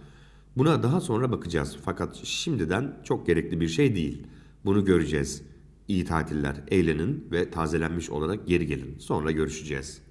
Buna daha sonra bakacağız fakat şimdiden çok gerekli bir şey değil.'' Bunu göreceğiz. İyi tatiller, eğlenin ve tazelenmiş olarak geri gelin. Sonra görüşeceğiz.''